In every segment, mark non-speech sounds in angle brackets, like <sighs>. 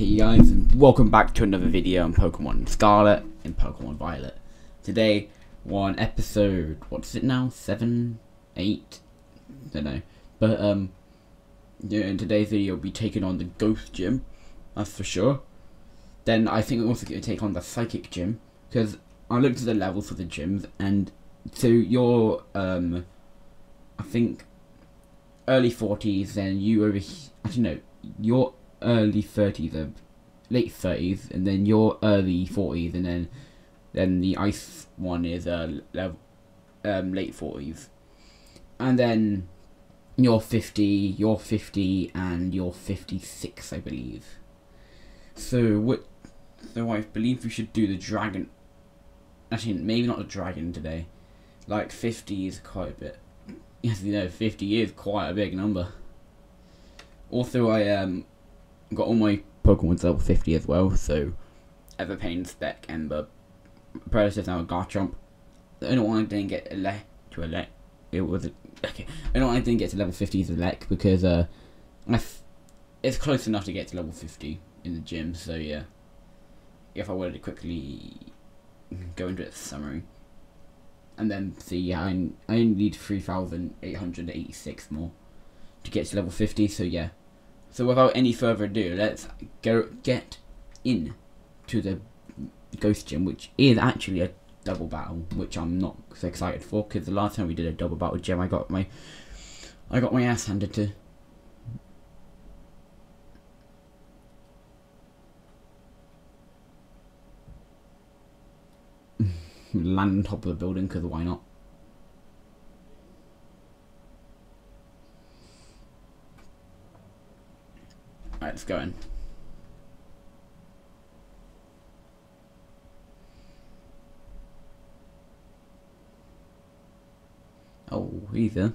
Hey guys, and welcome back to another video on Pokemon Scarlet and Pokemon Violet. Today, we're episode, what's it now? 7? 8? don't know. But, um, yeah, in today's video, we'll be taking on the Ghost Gym, that's for sure. Then, I think we're also going to take on the Psychic Gym, because I looked at the levels for the gyms, and so you're, um, I think, early 40s, then you over, actually no, you're early 30s, uh, late 30s, and then you're early 40s, and then then the ice one is uh, level, um, late 40s. And then you're 50, you're 50, and you're 56, I believe. So, what, so I believe we should do the dragon. Actually, maybe not the dragon today. Like, 50 is quite a bit. <laughs> Yes, you know, 50 is quite a big number. Also, I um got all my Pokemon level 50 as well, so Everpain, Spec, Ember, Predator's now a Garchomp. I don't know why I didn't get elect to elect. It was a, okay. Don't know why I didn't get to level 50 as elect because uh, it's close enough to get to level 50 in the gym. So yeah, if I wanted to quickly go into its summary, and then see, yeah, I I only need 3,886 more to get to level 50. So yeah, so without any further ado, let's go get in to the Ghost Gym, which is actually a double battle, which I'm not so excited for because the last time we did a double battle gym, I got my I got my ass handed to. <laughs> Land on top of the building because why not? Alright, let's go in. Oh, either.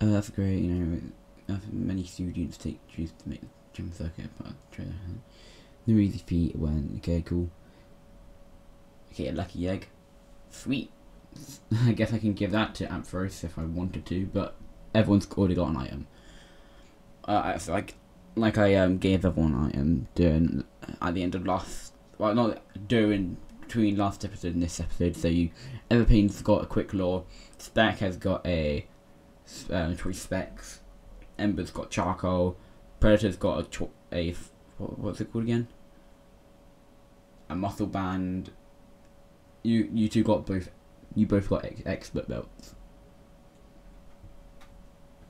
Uh, that's great, you know, many students take choose to make the gym circuit part of the trailer. No easy feat when, okay, cool. Okay, a lucky egg. Sweet. <laughs> I guess I can give that to Ampharos if I wanted to, but everyone's already got an item. Uh, so like, like I um, gave everyone an item during at the end of last, well, not during between last episode and this episode. So you, Everpain's got a quick claw, Spec has got a uh, choice specs, Ember's got charcoal, Predator's got a a what, what's it called again? A muscle band. You you two got both you both got ex- expert belts.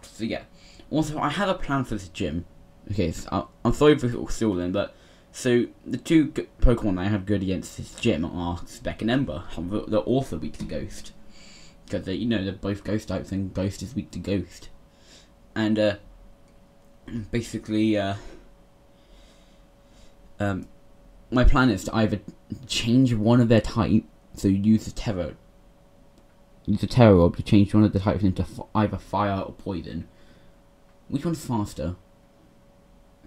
So yeah. Also, I have a plan for this gym. Okay, so I, I'm sorry for stalling, but so the two Pokemon I have good against this gym are Spec and Ember. They're also weak to Ghost because you know, they're both Ghost types, and Ghost is weak to Ghost. And uh, <clears throat> basically, uh, um, my plan is to either change one of their type, so use the Tera use a Tera Orb to change one of the types into either fire or poison. Which one's faster?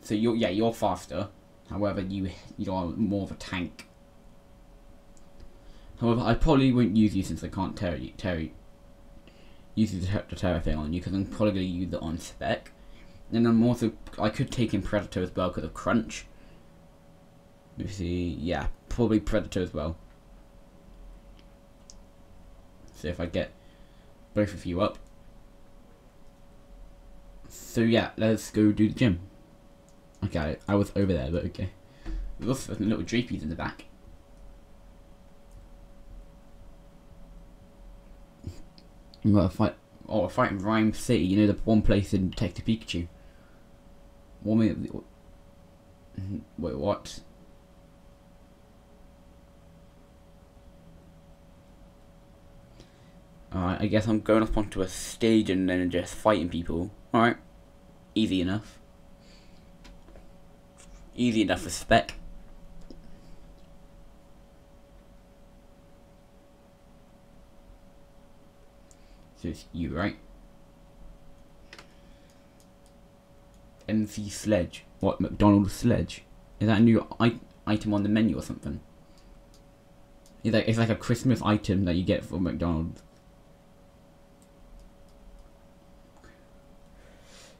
So you're yeah you're faster. However, you you're more of a tank. However, I probably won't use you since I can't tear you tear use the, ter- the Tera thing on you because I'm probably gonna use it on spec. And I'm also I could take in predator as well because of crunch. Me see, yeah, probably predator as well. So if I get both of you up. So yeah, let's go do the gym. Okay, I was over there, but okay. There's also a little draperies in the back. You got to fight. Oh, a fight in Ryme City. You know the one place in Detective Pikachu. One minute. Wait, what? Alright, I guess I'm going up onto a stage and then just fighting people. Alright. Easy enough. Easy enough for spec. So it's you, right? MC Sledge. What, McDonald's Sledge? Is that a new I item on the menu or something? It's like, it's like a Christmas item that you get from McDonald's.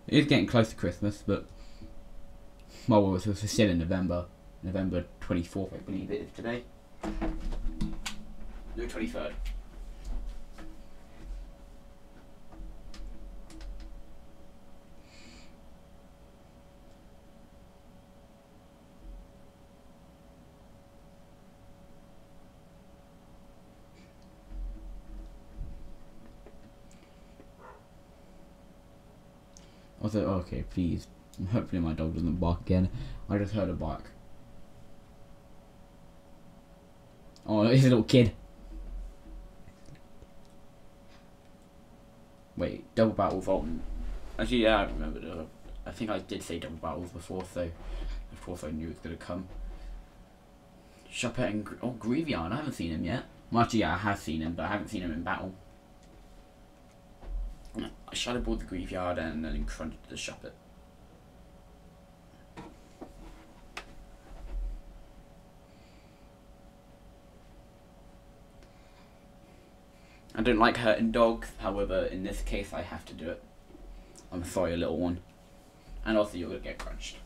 It is getting close to Christmas, but well, it's, it's still in November. November 24th, I believe it is today. No, 23rd. Also, oh, okay, please. Hopefully my dog doesn't bark again. I just heard a bark. Oh, it's a little kid. Wait, double battle Volton. Actually, yeah, I remember. I think I did say double battles before, so of course I knew it was gonna come. Shuppet and oh Greavard. I haven't seen him yet. Well, actually, yeah, I have seen him, but I haven't seen him in battle. I shadowballed the Greavard and then crunched the Shuppet. I don't like hurting dogs, however, in this case I have to do it. I'm sorry, little one. And also, you're gonna get crunched.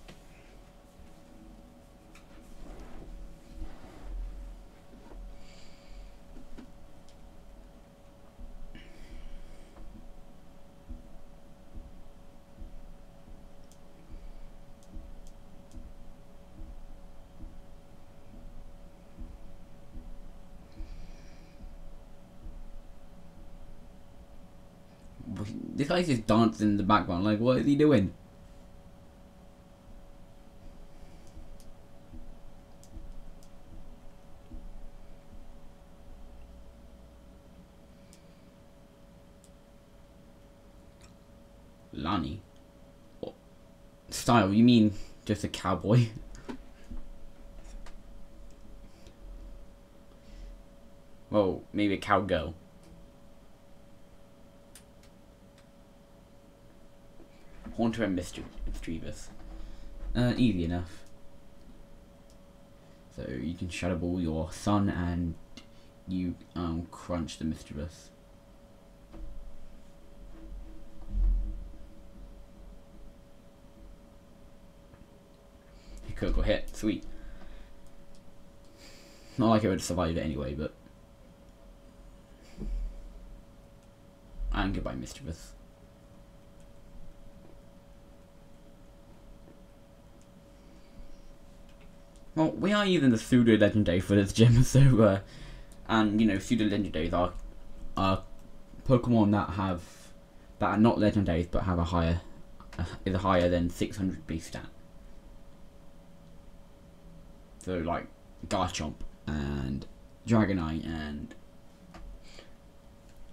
This guy's just dancing in the background. Like, what is he doing? Lani. What? Style, you mean just a cowboy? <laughs> well, maybe a cowgirl. Haunter and Mismagius. Uh, easy enough. So you can shadow ball your son and you um crunch the Mismagius. Critical hit, sweet. Not like it would survive it anyway, but and goodbye Mismagius. Well, we are using the pseudo legendary for this gym, <laughs> so uh, and you know pseudo legendaries are are Pokemon that have that are not legendaries but have a higher uh, is higher than 600 base stat. So like Garchomp and Dragonite and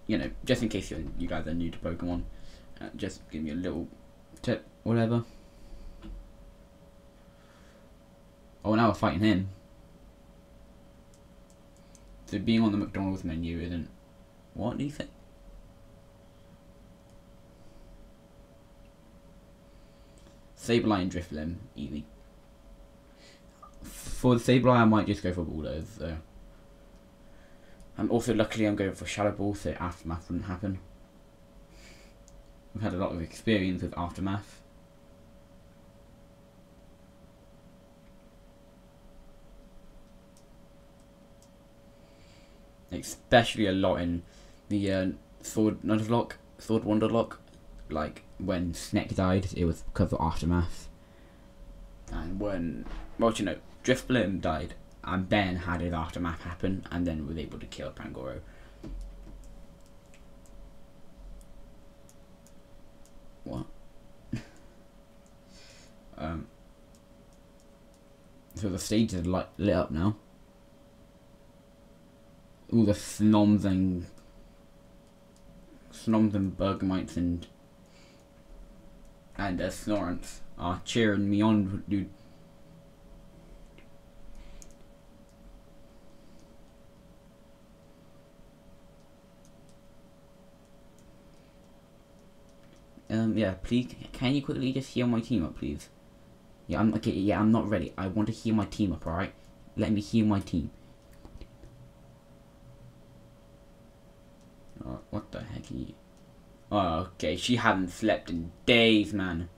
you know just in case you you guys are new to Pokemon, uh, just give me a little tip, whatever. Oh, now we're fighting him. So being on the McDonald's menu isn't... What do you think? Sableye and Drifblim, easy. For the Sableye, I might just go for Bulldoze, so... And also, luckily, I'm going for Shadow Ball, so Aftermath wouldn't happen. We've had a lot of experience with Aftermath. Especially a lot in the uh, Nuzlocke, Sword Wonderlock. Like when Sneck died, it was because of aftermath. And when, well, you know, Drifblim died, and Ben had his aftermath happen, and then was able to kill Pangoro. What? <laughs> um. So the stage is lit up now all the snoms and snoms and Bergmites and and uh, Snorunts are cheering me on, dude. Um, yeah, please, can you quickly just heal my team up, please? Yeah, I'm okay. Yeah, I'm not ready. I want to heal my team up. All right, let me heal my team. Uh, what the heck? He... Oh, okay. She hadn't slept in days, man.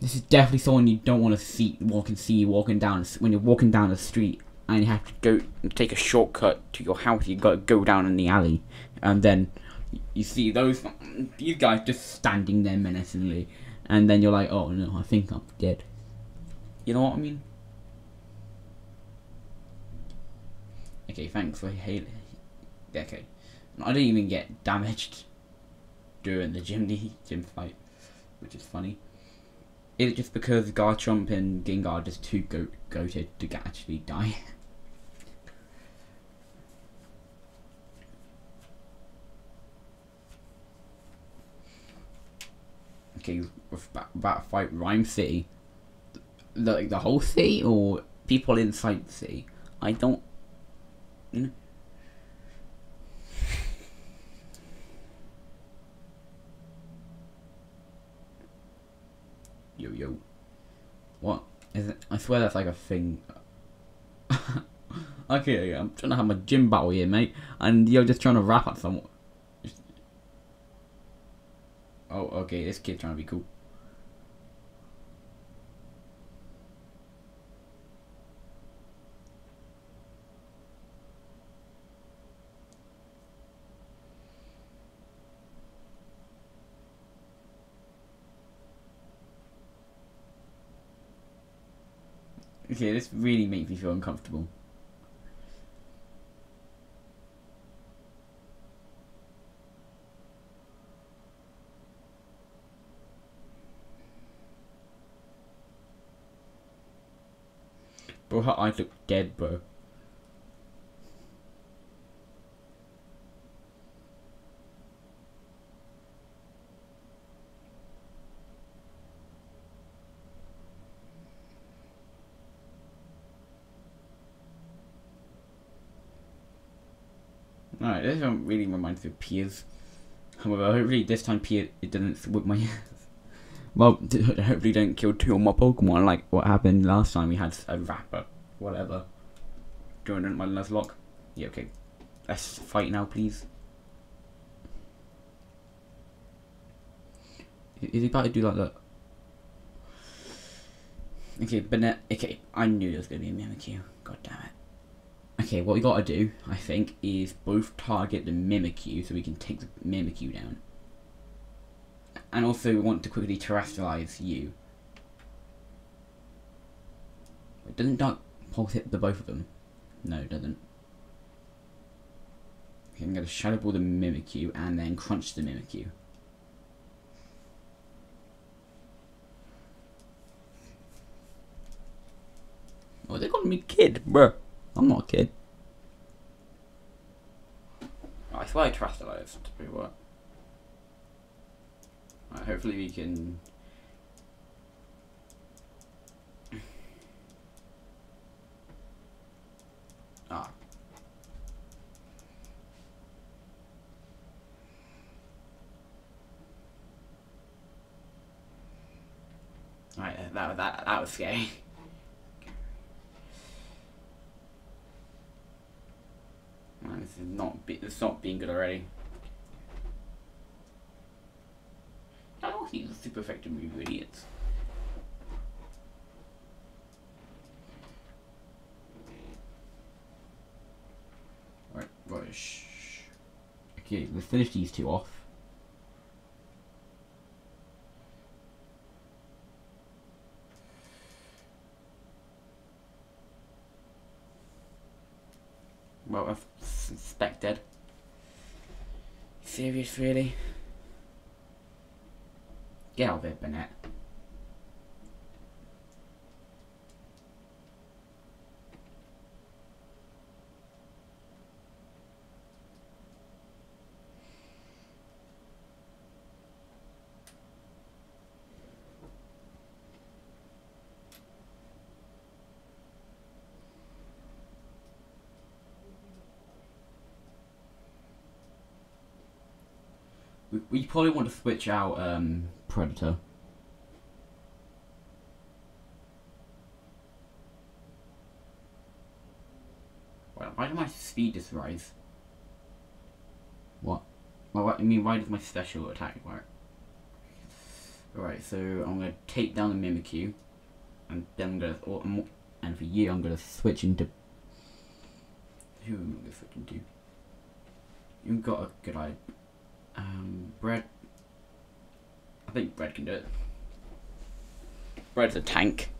This is definitely someone you don't want to see walking see walking down when you're walking down the street and you have to go take a shortcut to your house. You got to go down in the alley, and then you see those these guys just standing there menacingly, and then you're like, oh no, I think I'm dead. You know what I mean? Okay, thanks for. Okay, I didn't even get damaged during the gym <laughs> gym fight, which is funny. Is it just because Garchomp and Gengar are just too go goated to actually die? <laughs> okay, about fight Ryme City, like the whole city or people inside the city. I don't. You know. What is it? I swear that's like a thing. <laughs> okay, I'm trying to have my gym battle here, mate, and you're just trying to rap at someone. Oh, okay, this kid trying to be cool. Okay, this really makes me feel uncomfortable. Bro, her eyes look dead, bro. Alright, this one really reminds me of Piers. However, hopefully this time Piers it doesn't whip my <laughs> Well, hopefully don't kill two of my Pokemon like what happened last time we had a Rapper, whatever. During my Nuzlocke. Yeah, okay. Let's fight now, please. Is he about to do like that? Okay, but okay, I knew there was going to be a Mimikyu. God damn it. Okay, what we gotta do, I think, is both target the Mimikyu so we can take the Mimikyu down and also we want to quickly terastallize you. Wait, doesn't Dark Pulse hit the both of them? No, it doesn't. Okay, I'm to Shadow Ball the Mimikyu and then Crunch the Mimikyu. Oh, they called me kid, bruh. I'm not a kid. I swear I terastallized to be what. Right, hopefully we can... <sighs> Ah. Right, that, that, that was scary. <laughs> Man, this is not, this not being good already. he's a super effective move, idiots. Right, shh. Okay, let's finish these two off. Well, I've suspected. Serious, really? Get out of it, Bennett. We probably want to switch out um, Predator. Why did my speed just rise? What? Well, I mean, why does my special attack work? Alright, so I'm gonna take down the Mimikyu, and then I'm gonna, and for you, I'm gonna switch into. Who am I gonna switch into? You've got a good idea. Um, Bread. I think Bread can do it. Bread's a tank.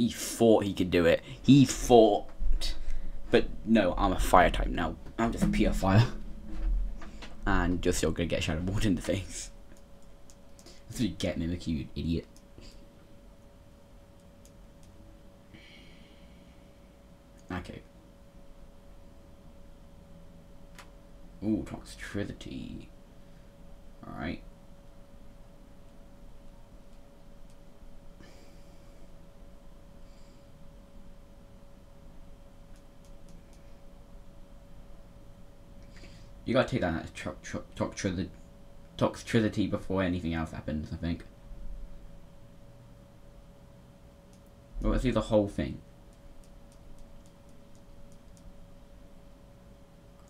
He thought he could do it. He thought. But no, I'm a fire type now. I'm just pure fire. And just still gonna get Shadow Ball in the face. That's what you get, Mimikyu, you idiot. Okay. Ooh, Toxtricity. Alright. You gotta take that Toxtricity before anything else happens, I think. Well, let's do the whole thing.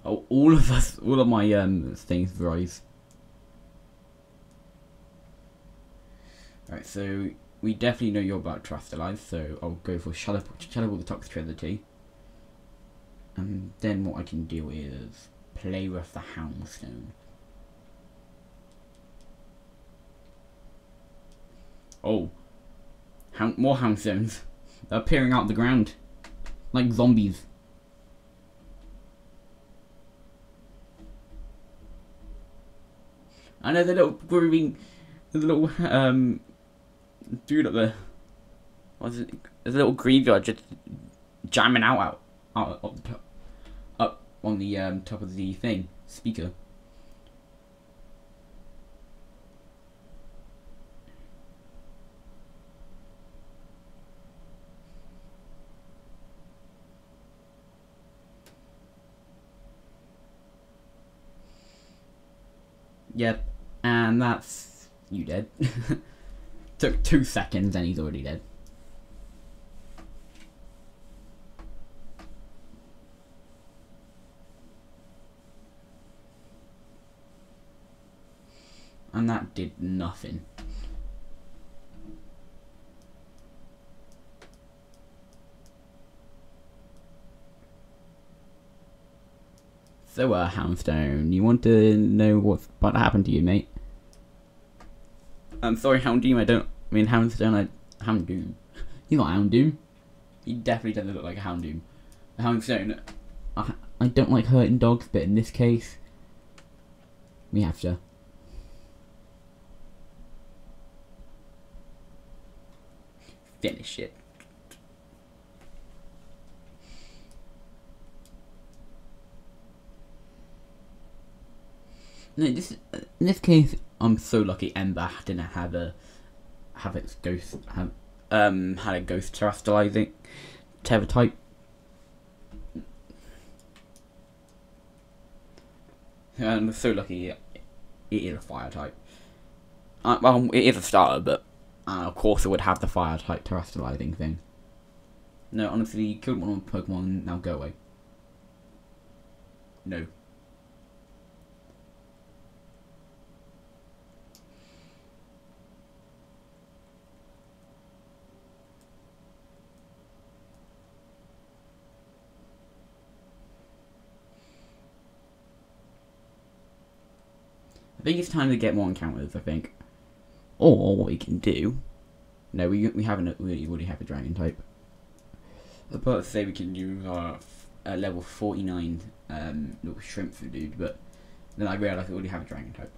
Oh, all of us, all of my um things rise. Alright, so we definitely know you're about Trust Alive, so I'll go for Shadow, Shadow the Toxtricity. And then what I can do is play with the Houndstone. Oh. Hound more Houndstones. They're appearing out of the ground. Like zombies. I know the little grooving, the little um, dude up there. What's it? There's a little graveyard just jamming out out out top on the um, top of the thing speaker. Yep, and that's you dead. <laughs> Took two seconds and he's already dead. And that did nothing. So, uh, Houndstone, you want to know what's about to to you, mate? I'm sorry, Houndoom, I don't I mean Houndstone, I... Houndoom. He's not Houndoom. He definitely doesn't look like a Houndoom. Houndstone, I, I don't like hurting dogs, but in this case, we have to. Finish it. No, this in this case, I'm so lucky. Ember didn't have a have its ghost have um had a ghost terastallizing tether type. I'm so lucky. It is a fire type. Uh, well, it is a starter, but and of course it would have the fire type terastallizing thing. No, honestly, you killed one Pokemon, now go away. No. I think it's time to get more encounters, I think. Or what we can do. No, we we haven't we already have a dragon type. But say we can use our uh, level forty nine um, little shrimp food dude, but then I realised we already have a dragon type.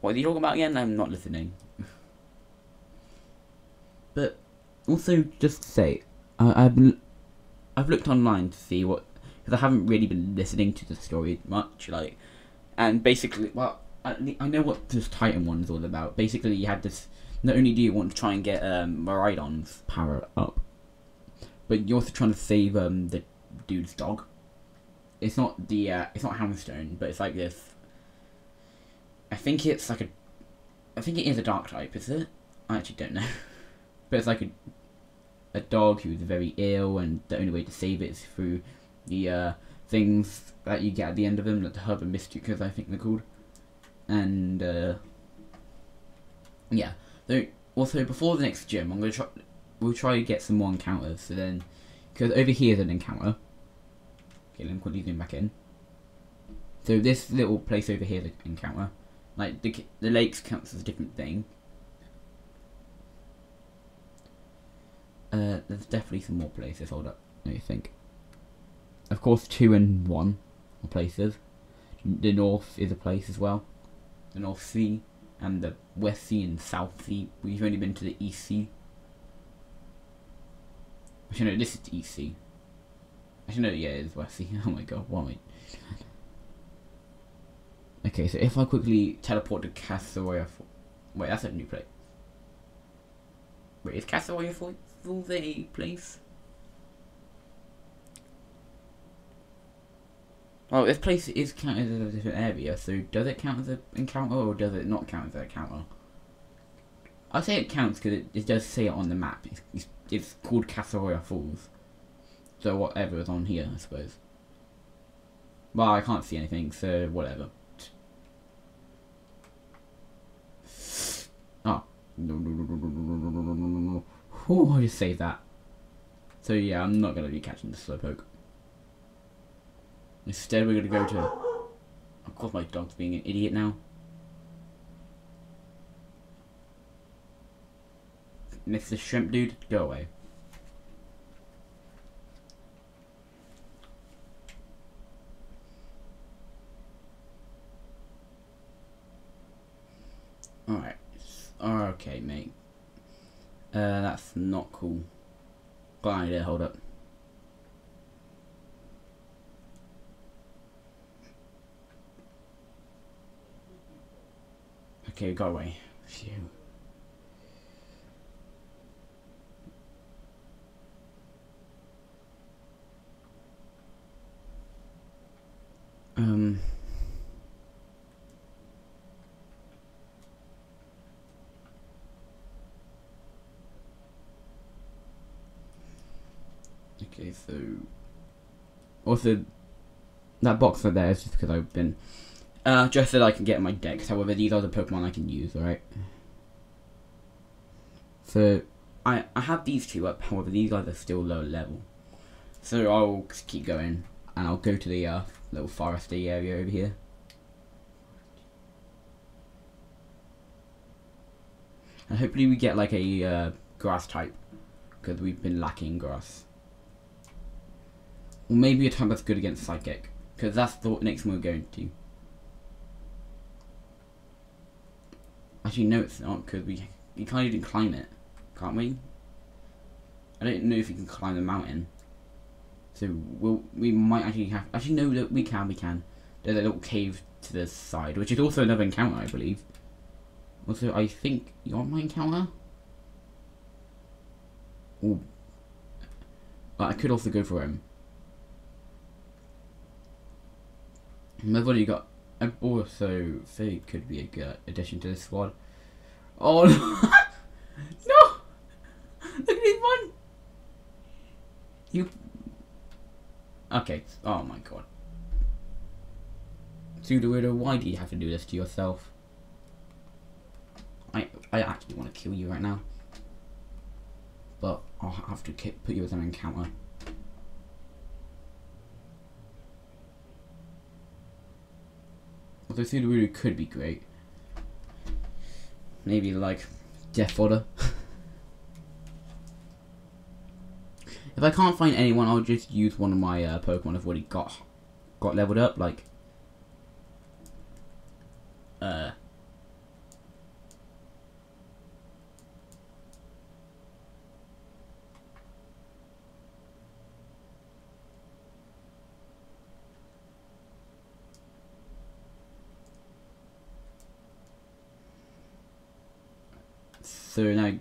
What are you talking about again? I'm not listening. <laughs> but also, just to say, I, I've I've looked online to see what because I haven't really been listening to the story much, like, and basically, well, I, I know what this Titan one is all about. Basically, you had this. Not only do you want to try and get um, Miraidon's power up, but you're also trying to save um, the dude's dog. It's not the uh, it's not Hammerstone, but it's like this. I think it's like a. I think it is a dark type, is it? I actually don't know, <laughs> but it's like a a dog who's very ill, and the only way to save it is through the uh, things that you get at the end of them, like the Herb and Mystics, I think they're called. And uh, yeah, so also before the next gym, I'm gonna try. We'll try to get some more encounters. So then, because over here is an encounter. Okay, let me quickly zoom back in. So this little place over here is an encounter. Like the the lakes counts as a different thing. Uh, there's definitely some more places. Hold up, me think. Of course, two and one are places. The north is a place as well. The North Sea and the West Sea and South Sea. We've only been to the East Sea. Actually, no, this is the East Sea. Actually, no, yeah, it is West Sea. <laughs> Oh my god, why am? Okay, so if I quickly teleport to Cassiopeia, wait, that's a new place. Wait, is Falls a place? Well, if place is counted as a different area, so does it count as an encounter or does it not count as an encounter? I say it counts because it, it, does say it on the map. It's, it's, it's called Casseroya Falls. So whatever is on here, I suppose. Well, I can't see anything, so whatever. Oh. Oh, I just saved that. So yeah, I'm not going to be catching the Slowpoke. Instead, we're going to go to... Of course my dog's being an idiot now. Mr. Shrimp Dude, go away. Alright. Okay, mate. Uh, that's not cool. An idea, hold up. Okay, go away. Phew. Um. Okay, so also that box right there is just because I've been uh, just that I can get my decks. However, these are the Pokemon I can use, alright? So, I, I have these two up, however, these guys are still low level. So, I'll keep going, and I'll go to the uh, little foresty area over here. And hopefully we get like a uh, grass type, because we've been lacking grass. Or maybe a type that's good against Psychic, because that's the next one we're going to. Actually, no, it's not because we we can't even climb it, can't we? I don't know if we can climb the mountain. So we'll we might actually have. Actually, no, look, we can. We can. There's a little cave to the side, which is also another encounter, I believe. Also, I think you're my encounter. Ooh. But I could also go for him. I've already got also think could be a good addition to the squad. Oh no! Look at this one. You. Okay. Oh my god. Sudowoodo, why do you have to do this to yourself? I I actually want to kill you right now. But I'll have to put you as an encounter. Although Sudowoodo could be great. Maybe like Death Fodder. <laughs> if I can't find anyone, I'll just use one of my uh, Pokemon I've already got got leveled up, like uh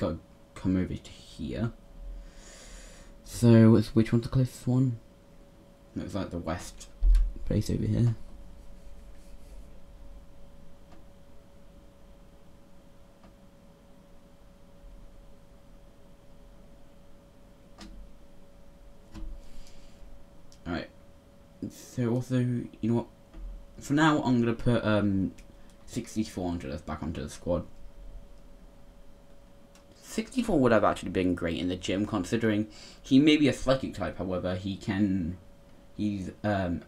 So now you got to come over to here. So which one's the closest one? Looks like the west place over here. Alright. So also, you know what? For now, I'm gonna put um 6400 back onto the squad. 64 would have actually been great in the gym, considering he may be a psychic type. However, he can, he's um,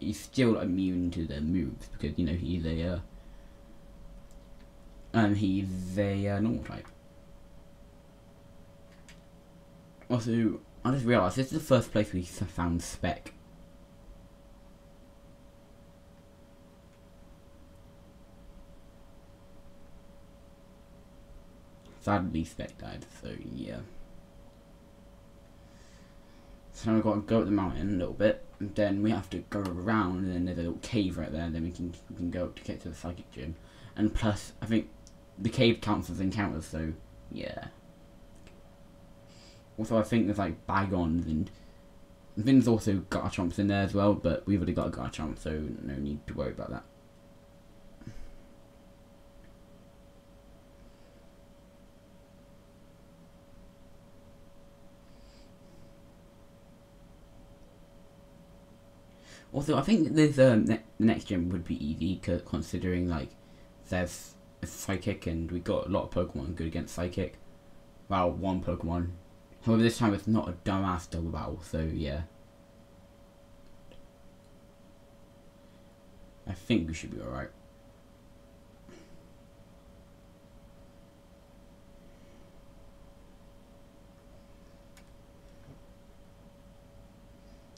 he's still immune to the moves because you know he's a, uh, um, he's a uh, normal type. Also, I just realised this is the first place we found spec. Sadly, spec died, so yeah. So now we've got to go up the mountain a little bit, and then we have to go around, and then there's a little cave right there, and then we can we can go up to get to the psychic gym. And plus, I think the cave counts as encounters, so yeah. Also, I think there's like bygons and I also got a Garchomps in there as well, but we've already got a Garchomp, so no need to worry about that. Also, I think this um, ne the next gym would be easy, considering like there's a Psychic and we got a lot of Pokemon good against Psychic. Well, one Pokemon. However, this time it's not a dumbass double battle, so yeah. I think we should be alright.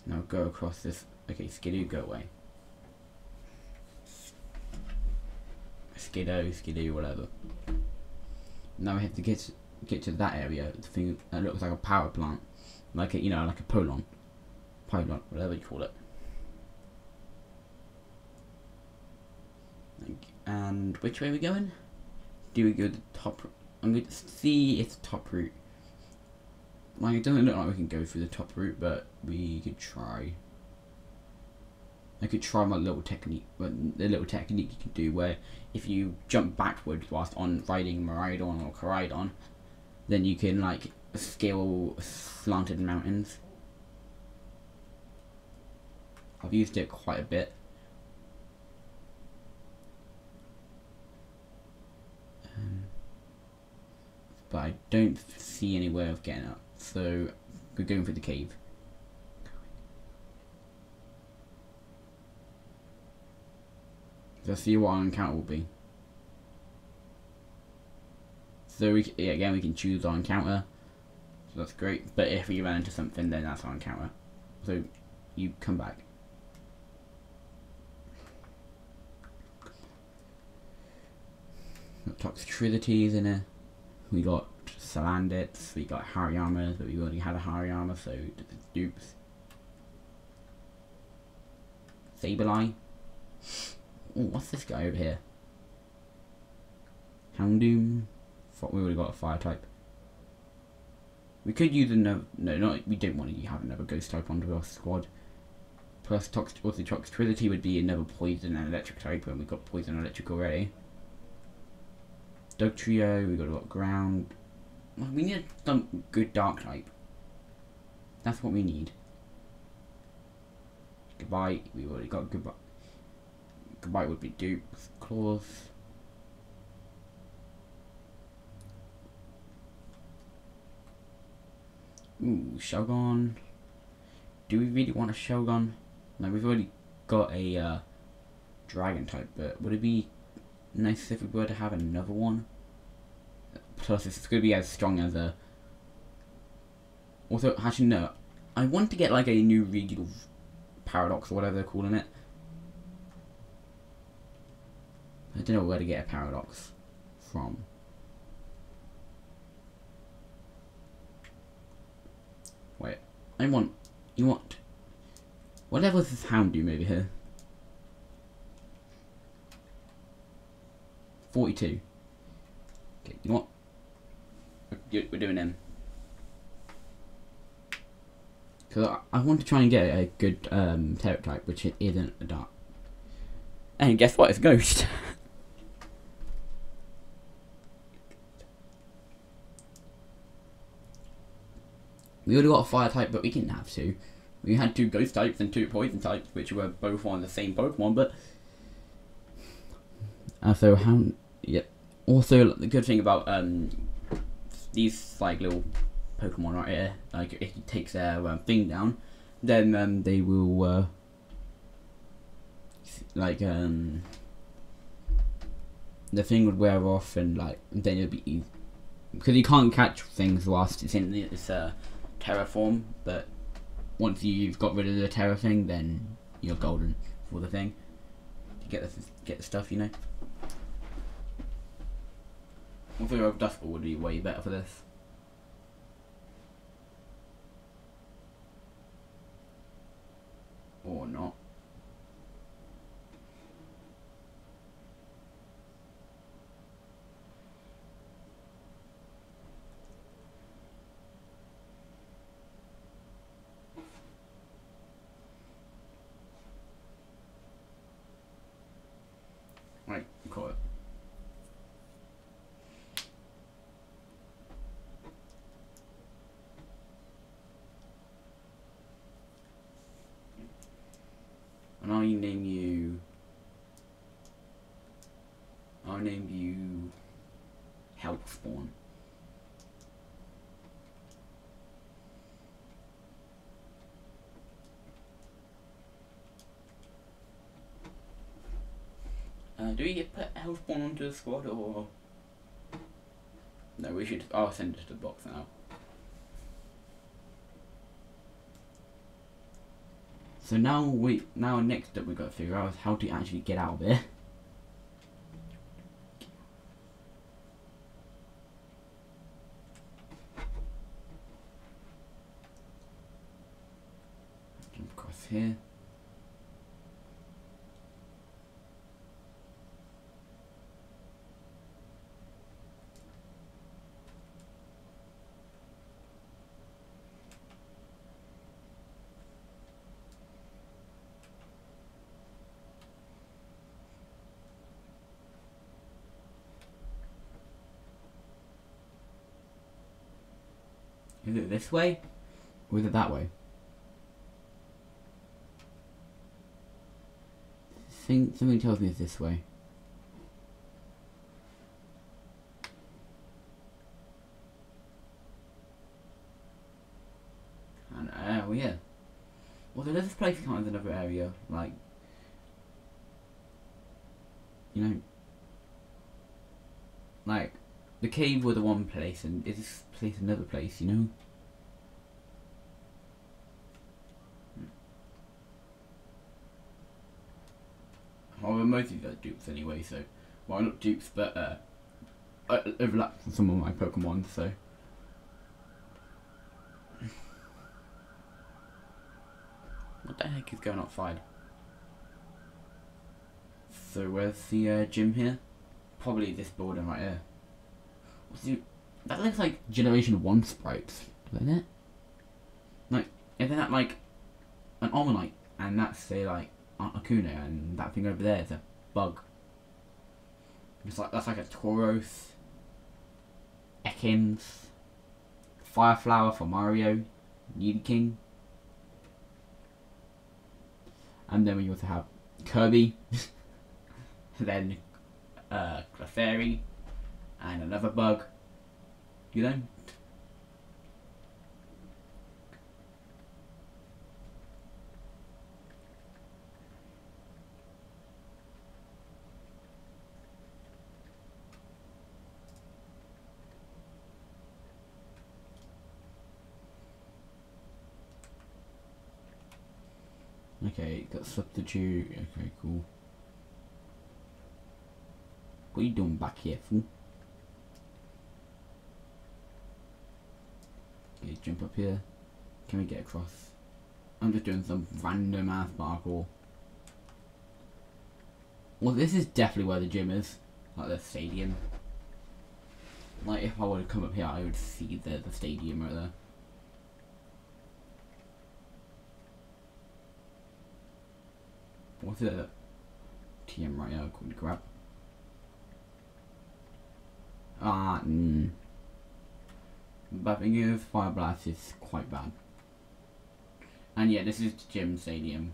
Now go across this. Okay, Skiddo, go away. Skiddo, Skiddo, whatever. Now we have to get get to that area. The thing that looks like a power plant, like a you know like a polon, pylon, whatever you call it. And which way are we going? Do we go the top? I'm going to see if the top route like, it doesn't look like we can go through the top route, but we could try. I could try my little technique, the little technique you can do where if you jump backwards whilst on riding Miraidon or Koraidon, then you can like scale slanted mountains. I've used it quite a bit. Um, but I don't see any way of getting up. So we're going for the cave. Let's see what our encounter will be. So we again we can choose our encounter. So that's great. But if we run into something then that's our encounter. So you come back. Got Toxtricities in it. We got Salandits, we got Hariyama, but we already had a Hariyama, so dupes. Sableye. Oh, what's this guy over here? Houndoom. Thought we already got a fire type. We could use another. No, not. We don't want to have another ghost type onto our squad. Plus, tox, also Toxtricity would be another poison and electric type, and we've got poison and electric already. Dugtrio, we got a lot of ground. We need some good dark type. That's what we need. Goodbye. We already got goodbye. Goodbye would be dupes. Claws. Ooh, Shogun. Do we really want a Shogun? No, we've already got a uh, dragon type, but would it be nice if we were to have another one? Plus, it's going to be as strong as a... Also, actually, no. I want to get, like, a new regional paradox, or whatever they're calling it. I don't know where to get a paradox from. Wait, I want... You want... What level is this hound Houndoom over here? 42. Okay, you know what? We're doing him. Because I, want to try and get a good um, Tera type, which isn't a dark. And guess what? It's a ghost. <laughs> we would have got a fire type, but we didn't have to. We had two ghost types and two poison types, which were both on the same Pokemon, but. Uh, so, how. Yeah. Also, the good thing about um, these, like, little Pokemon right here, like, if he takes their um, thing down, then um, they will. Uh, like, um. The thing would wear off, and, like, then it'll be. easy. Because you can't catch things whilst it's in this uh, Tera form, but once you've got rid of the Tera thing, then you're golden for the thing. You get the get the stuff, you know. I think a dust would be way better for this. Or not. Right, caught it. And I'll name you. I'll name you. Help Uh, do we get put Hellspawn onto the squad or? No, we should. I'll send it to the box now. So now we now next up we've got to figure out how to actually get out of it. Jump across here. Is it this way? Or is it that way? Think something tells me it's this way. And uh, well, yeah. Well, there's this place kind of another area, like you know, like the cave were the one place, and is this place another place? You know. Well, most of these are dupes anyway, so well, not dupes, but uh, I overlap from some of my Pokemon, so. What the heck is going outside? So where's the uh, gym here? Probably this building right here. That looks like Generation 1 sprites, doesn't it? Like, isn't that like an Omanyte? And that's, say, like, Articuno, and that thing over there is a bug. It's like, that's like a Tauros, Ekans, Fireflower for Mario, Nidoking. And then we also have Kirby, <laughs> then uh, Clefairy, and another bug. You know? Okay, got substitute. Okay, cool. What are you doing back here, fool? Okay, jump up here. Can we get across? I'm just doing some random ass parkour. Well, this is definitely where the gym is. Like the stadium. Like if I were to come up here, I would see the the stadium right there. What's it? TM right now, could grab. Ah, mm. But is, Fire Blast is quite bad. And yeah, this is the Gym Stadium.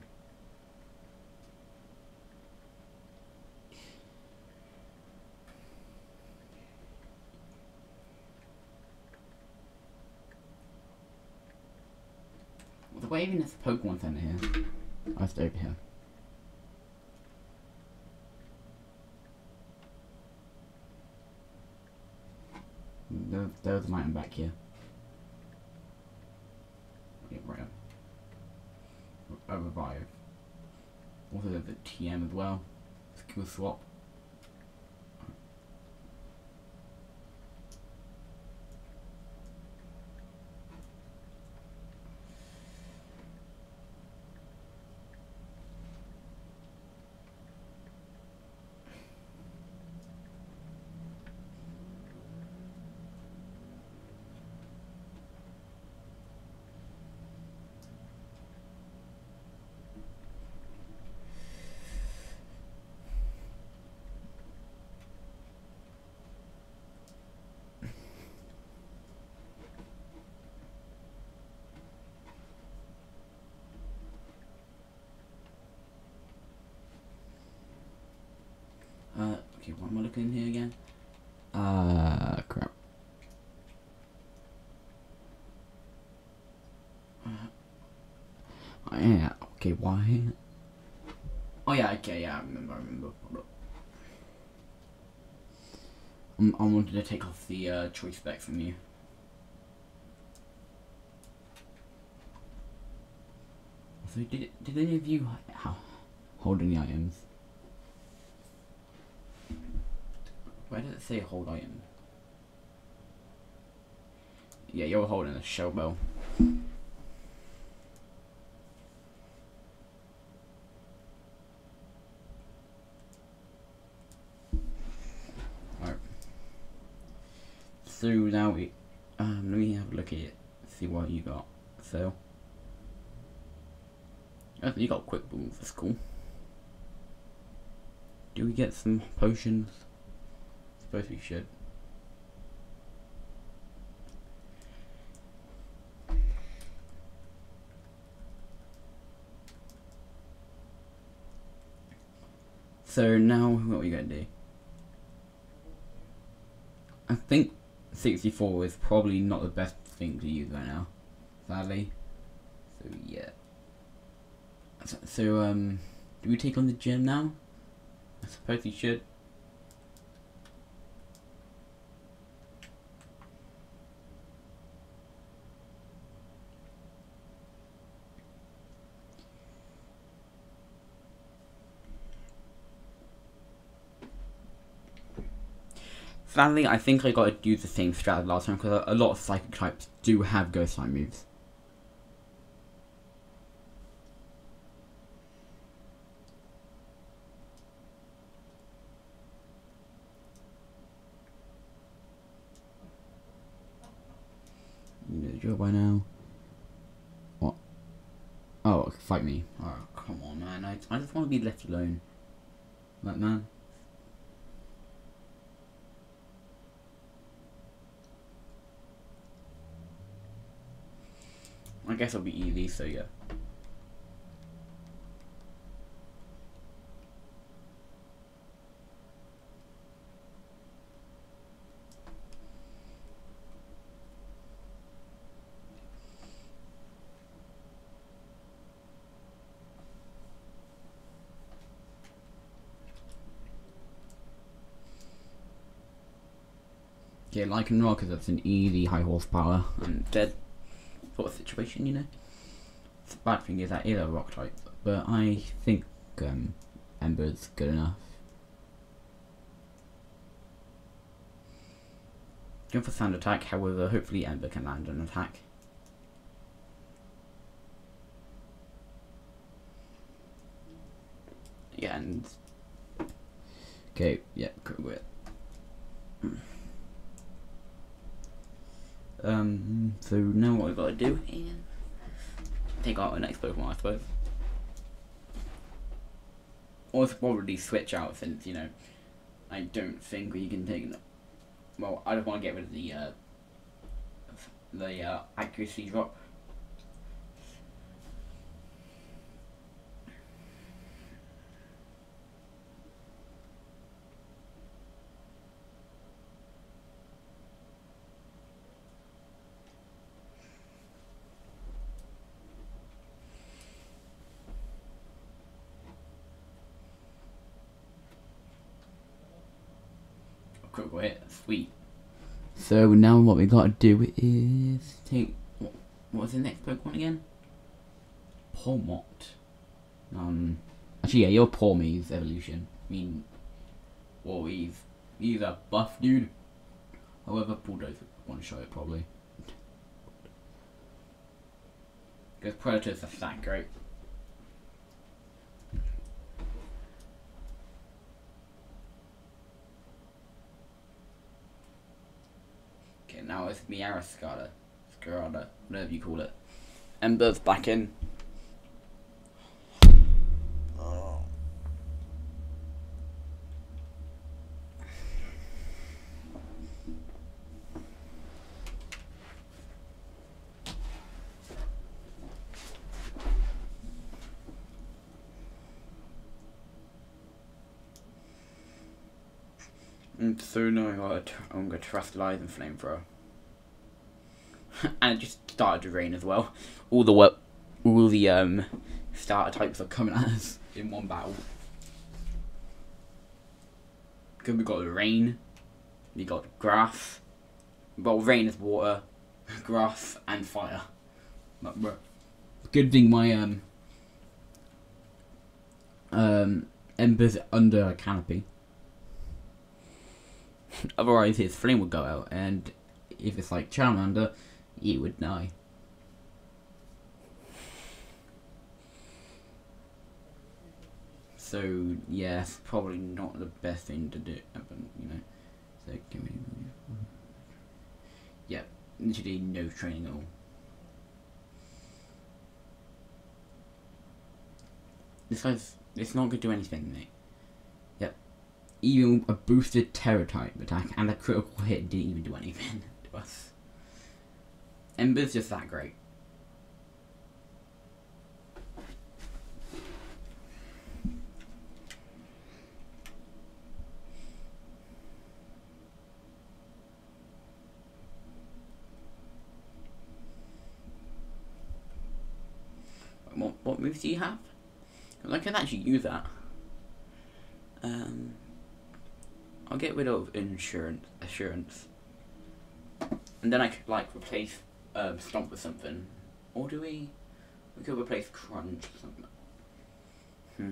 Well, The way even there's a Pokemon Center here. I stay over here. There, there's an item back here. Yeah, right up. A revive. Also there's a TM as well. Skill swap. Uh, okay, what am I looking in here again? Uh, crap. Uh, yeah, okay, why? Oh yeah, okay, yeah, I remember, I remember. Um, I wanted to take off the uh, choice back from you. So did did any of you ha- hold any items? Where does say hold item? Yeah, you're holding a bell. Alright. So now we um let me have a look at it, see what you got. So think you got quick boom for school. Do we get some potions? Suppose we should. So now, what are we gonna do? I think 64 is probably not the best thing to use right now, sadly. So yeah. So, so um, do we take on the gym now? I suppose we should. Sadly, I think I got to use the same strat last time because a lot of psychic types do have ghost type moves. You know by now. What? Oh, fight me. Oh, come on, man. I, I just want to be left alone. Like, man. I guess it'll be easy, so yeah. Yeah, like and rock, because that's an easy high horsepower and dead sort of situation, you know. The bad thing is that is a rock type, but I think um, Ember's good enough. Going for Sand Attack, however, hopefully Ember can land an attack. Yeah, and okay, yeah, good. Um, so now what we've got to do is take out the next Pokemon, I suppose. Or probably switch out since, you know, I don't think we can take. Well, I just want to get rid of the uh, the uh, accuracy drop. critical hit. Sweet. So now what we gotta do is take what, what was the next Pokemon again? Pawmot. Um, actually, yeah, you're Pawmi's evolution. I mean, well, he's he's a buff dude. However, Bulldozer to show it probably. Because Predator's a stack, right? Okay, it's Miara Skada. Scarada, whatever you call it. Ember's back in. Oh. And so now I got I'm gonna terastallize and flamethrower. <laughs> and it just started to rain as well. All the all the um starter types are coming at us <laughs> in one battle. Cause we got rain, we got grass. Well rain is water, <laughs> grass and fire. But, bro, good thing my um um embers under a canopy. Otherwise, his flame would go out, and if it's like Charmander, he would die. So, yeah, it's probably not the best thing to do, uh, but, you know. So, give me. Yeah, literally no training at all. This guy's. It's not gonna do anything, mate Yep. even a boosted Tera type attack and a critical hit didn't even do anything <laughs> to us. Ember's just that great. What, what moves do you have? I can actually use that. Um, I'll get rid of insurance assurance, and then I could like replace um, stomp with something, or do we? We could replace crunch or something. Hmm.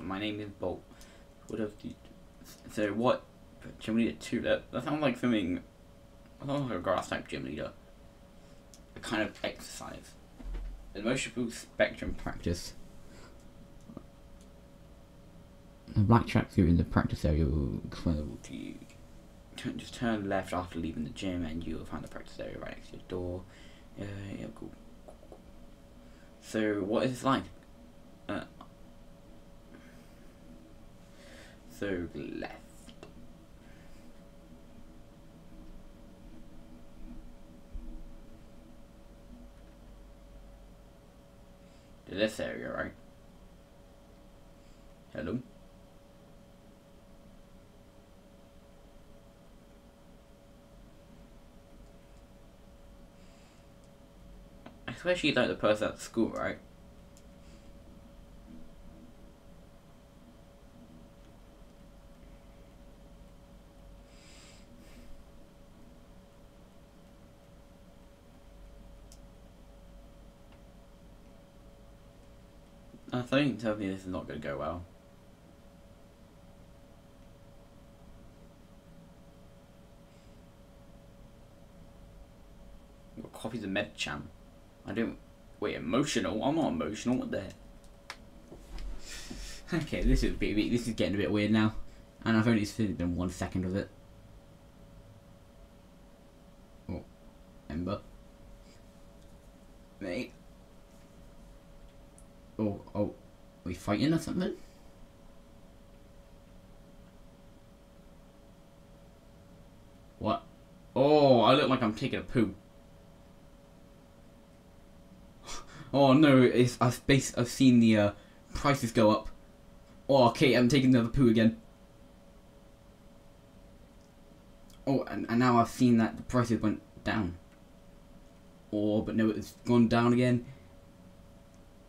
My name is Bolt. What else do you So what gym leader two that that sounds like something that sounds like a grass type gym leader. A kind of exercise. Emotional spectrum practice. A black tracksuit in the practice area will explainable to you. Turn, just turn left after leaving the gym and you will find the practice area right next to your door. Yeah, yeah, cool. So what is this like? So left. To this area, right? Hello? I Especially like the person at school, right? I think tell me this is not going to go well. What copies of Medicham? I don't. Wait, emotional? I'm not emotional. What the heck? <laughs> Okay, this is bit, this is getting a bit weird now, and I've only been one second of it. Oh, Ember, mate. Oh, oh, are we fighting or something? What? Oh, I look like I'm taking a poo. <laughs> oh no, it's I've bas I've seen the uh, prices go up. Oh, okay, I'm taking another poo again. Oh, and, and now I've seen that the prices went down. Oh, but no, it's gone down again.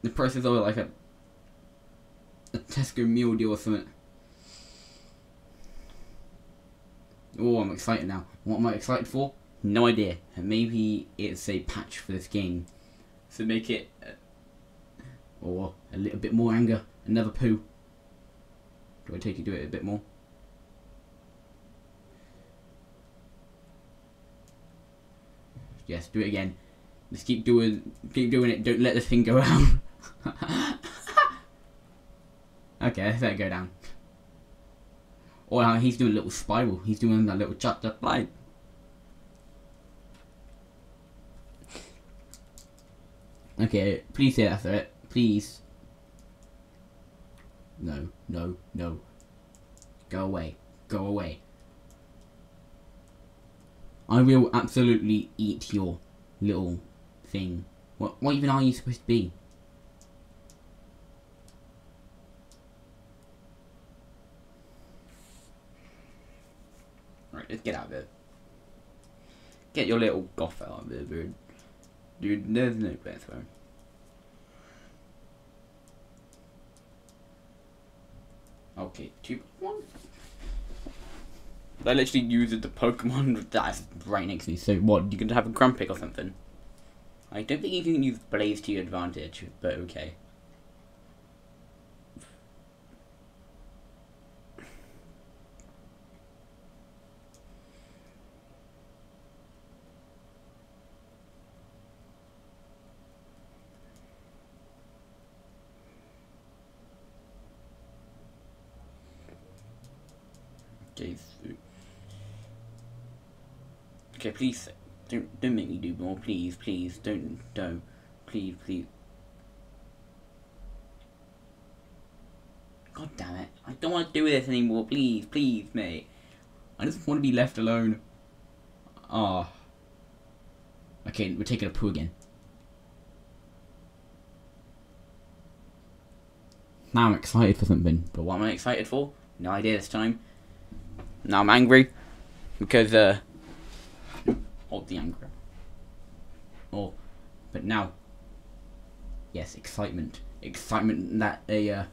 The prices are like a a Tesco meal deal or something. Oh, I'm excited now. What am I excited for? No idea. Maybe it's a patch for this game. So make it... Uh, or a little bit more anger. Another poo. Do I take you do it a bit more? Yes, do it again. Just keep doing keep doing it. Don't let the thing go <laughs> out. Okay, let's it go down. Oh, he's doing a little spiral. He's doing that little chop chop line. Okay, please say after it. Please. No, no, no. Go away. Go away. I will absolutely eat your little thing. What, what even are you supposed to be? Let's get out of it. Get your little goth out of it, dude. Dude, there's no best way. Okay, two, one. I literally used the Pokemon <laughs> that's right next to me. So what? You're gonna have a Grumpig or something? I don't think you can use Blaze to your advantage, but. Okay, okay, please don't don't make me do more, please, please, don't don't, please, please. God damn it! I don't want to do this anymore. Please, please, mate. I just want to be left alone. Ah. Oh. Okay, we're taking a poo again. Now I'm excited for something. But what am I excited for? No idea this time. Now I'm angry because uh hold the anger. Oh, but now, yes, excitement, excitement that a uh,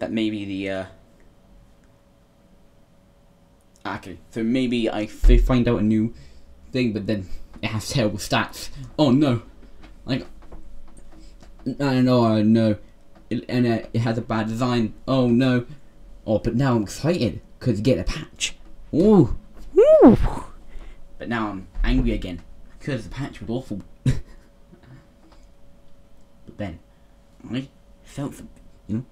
that maybe the uh, okay, so maybe I find out a new thing, but then it has terrible stats. Oh no, like I know, I know, it, and uh, it has a bad design. Oh no, Oh, but now I'm excited because get a patch. Ooh. But now I'm angry again because the patch was awful. but then I felt you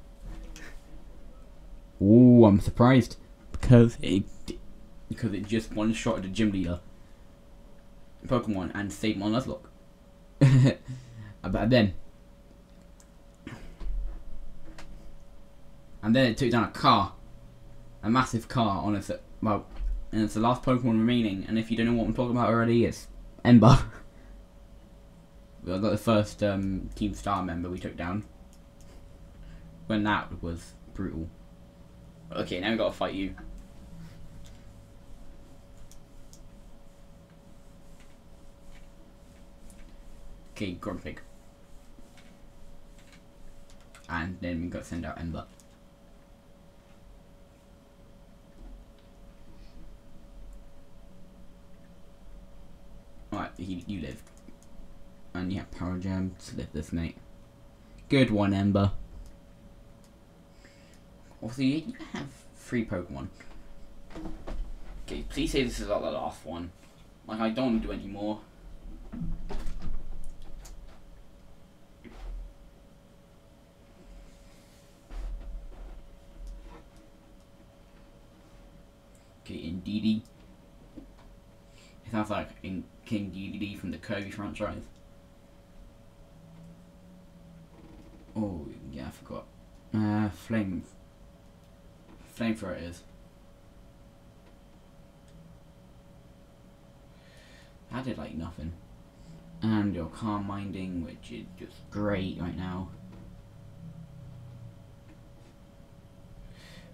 know. Ooh, I'm surprised because it because it just one shot at the gym leader Pokemon and saved my Nuzlocke. <laughs> Uh, but then and then it took down a car, a massive car on its well, and it's the last Pokemon remaining. And if you don't know what I'm talking about already, it's Ember. <laughs> we got the first um, Team Star member we took down. When that was brutal. Okay, now we gotta fight you. Okay, Grumpig. And then we got to send out Ember. Alright, you, you live. And yeah, Power Gem to live this, mate. Good one, Ember. Also, you, have three Pokemon. Okay, please say this is not the last one. Like, I don't want to do any more. Okay, Indeedee. It sounds like in King Dedede from the Kirby franchise. Oh, yeah, I forgot. Uh, Flame. Flamethrower it is. I did like nothing. And your calm minding, which is just great right now.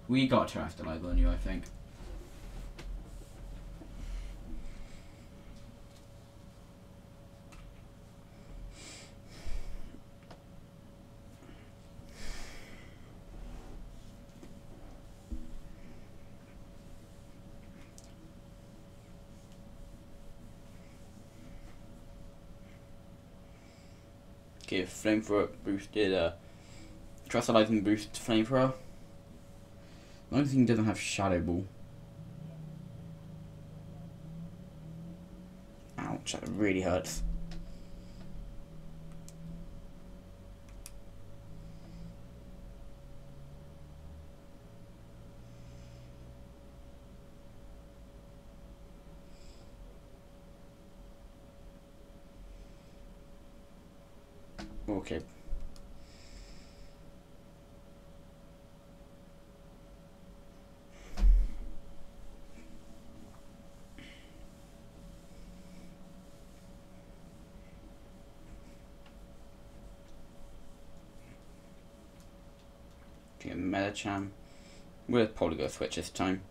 We got to afterlife on you, I think. give flamethrower boosted uh terastallizing boost flamethrower. The only thing doesn't have Shadow Ball. Ouch, that really hurts. Okay. Okay, Medicham. We'll probably go switch this time.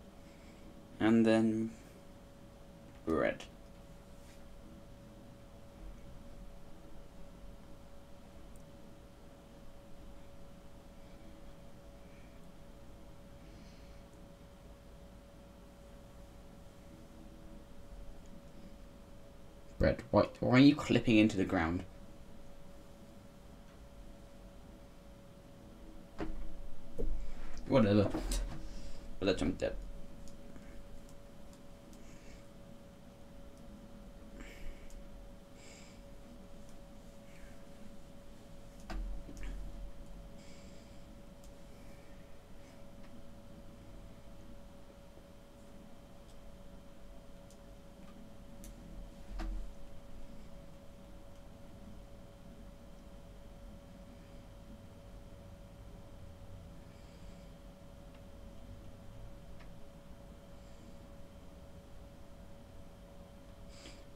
And then red. Red, why, why are you clipping into the ground? Whatever. But let's jump dead.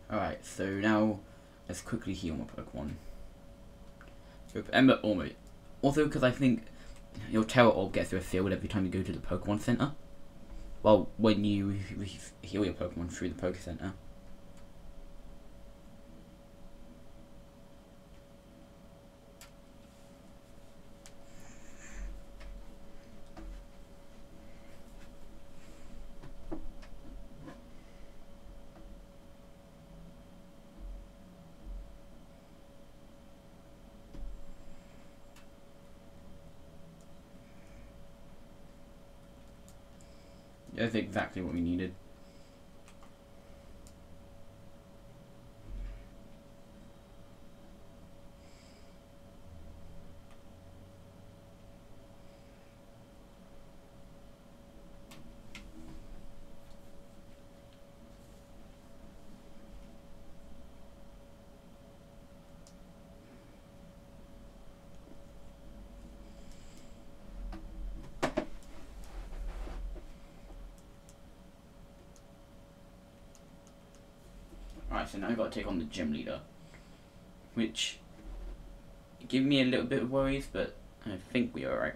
Alright, so now let's quickly heal my Pokemon. With Ember. Also, because I think your Tera Orb gets refilled every time you go to the Pokemon Center. Well, when you heal your Pokemon through the Poke Center. That's exactly what we needed. Right, so now I've got to take on the gym leader. Which give me a little bit of worries, but I think we're alright.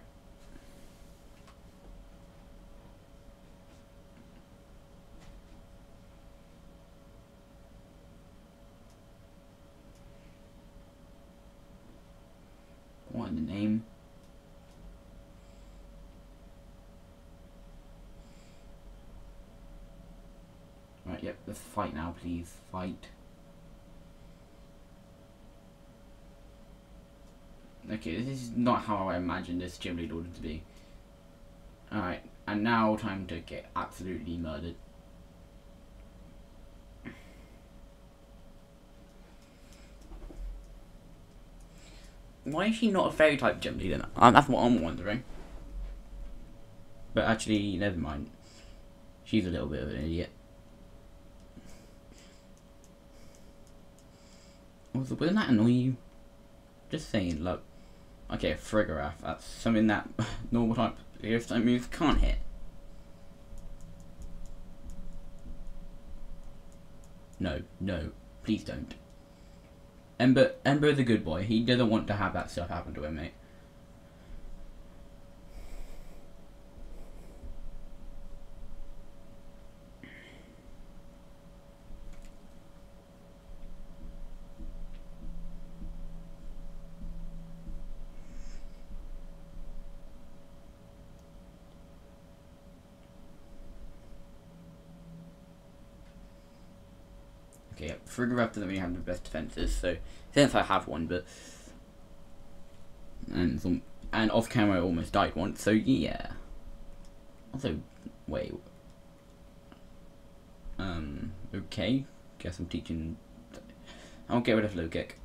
find the name. Right, yep, let's fight now, please. Fight. Okay, this is not how I imagined this gym lead order to be. Alright, and now time to get absolutely murdered. Why is she not a fairy type gym leader? Um, that's what I'm wondering. But actually, never mind. She's a little bit of an idiot. Also, wouldn't that annoy you? Just saying, look. Okay, Farigiraf. That's something that <laughs> normal type air type moves can't hit. No, no, please don't. Ember, Ember the good boy. He doesn't want to have that stuff happen to him, mate. Yeah, Farigiraf doesn't really have the best defenses, so since I have one, but and some, and off camera I almost died once, so yeah. Also, wait. Um. Okay. Guess I'm teaching. I'll get rid of low kick.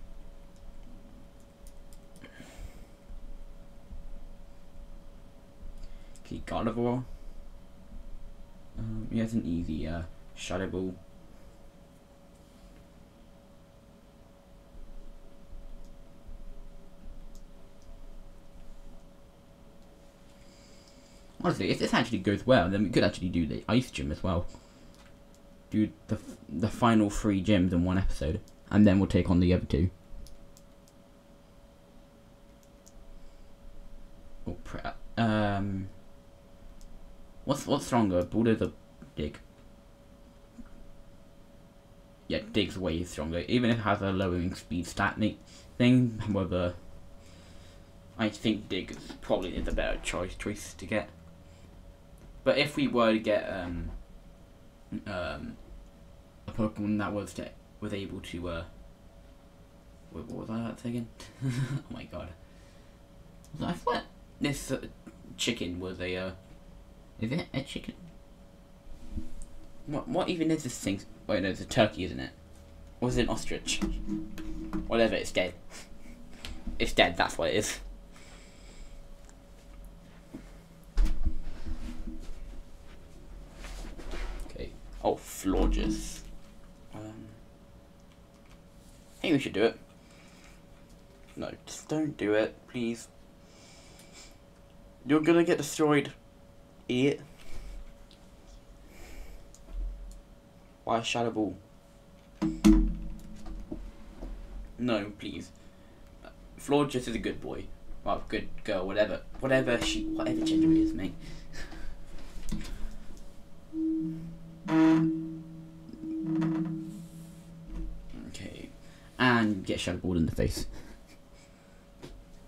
Okay, Gardevoir. Um, he has an easy uh, Shadow Ball. Honestly, if this actually goes well, then we could actually do the ice gym as well. Do the the final three gyms in one episode, and then we'll take on the other two. Oh, um, what's what's stronger, Bulldoze or Dig? Yeah, Dig's way stronger, even if it has a lowering speed stat thing. However, I think Dig is probably the better choice choice to get. But if we were to get um, um, a Pokemon that was to, was able to uh, what, was that again? <laughs> oh my god! I thought this uh, chicken was a uh, is it a chicken? What what even is this thing? Wait, no, it's a turkey, isn't it? Or is it an ostrich? Whatever, it's dead. <laughs> It's dead. That's what it is. Oh, Florges. Um, hey, we should do it. No, just don't do it, please. You're gonna get destroyed, idiot. Why Shadow Ball? No, please. Florges is a good boy. Well, good girl, whatever. Whatever she, whatever gender it is, mate. <laughs> Okay. And get Shadow Ball in the face.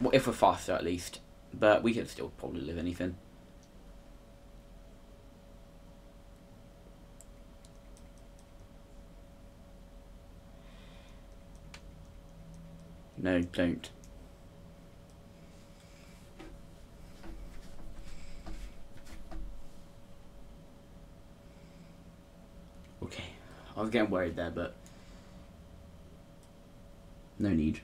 Well, if we're faster at least. But we could still probably live anything. No, don't. Okay. I was getting worried there, but no need.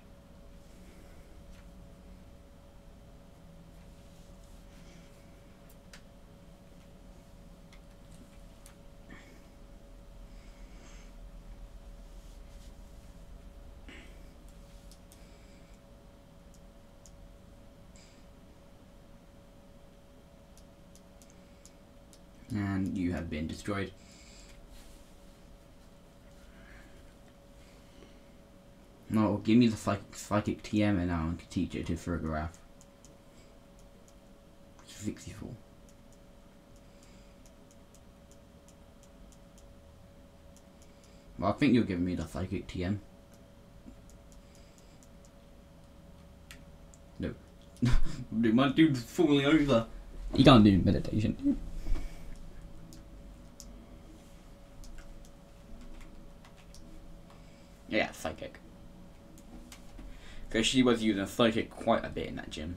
And you have been destroyed. No, give me the psychic, psychic TM and I can teach it to Farigiraf. 64. Well, I think you're giving me the psychic TM. No, dude, my dude's falling over. You can't do meditation, dude. Yeah, psychic. Because she was using psychic quite a bit in that gym.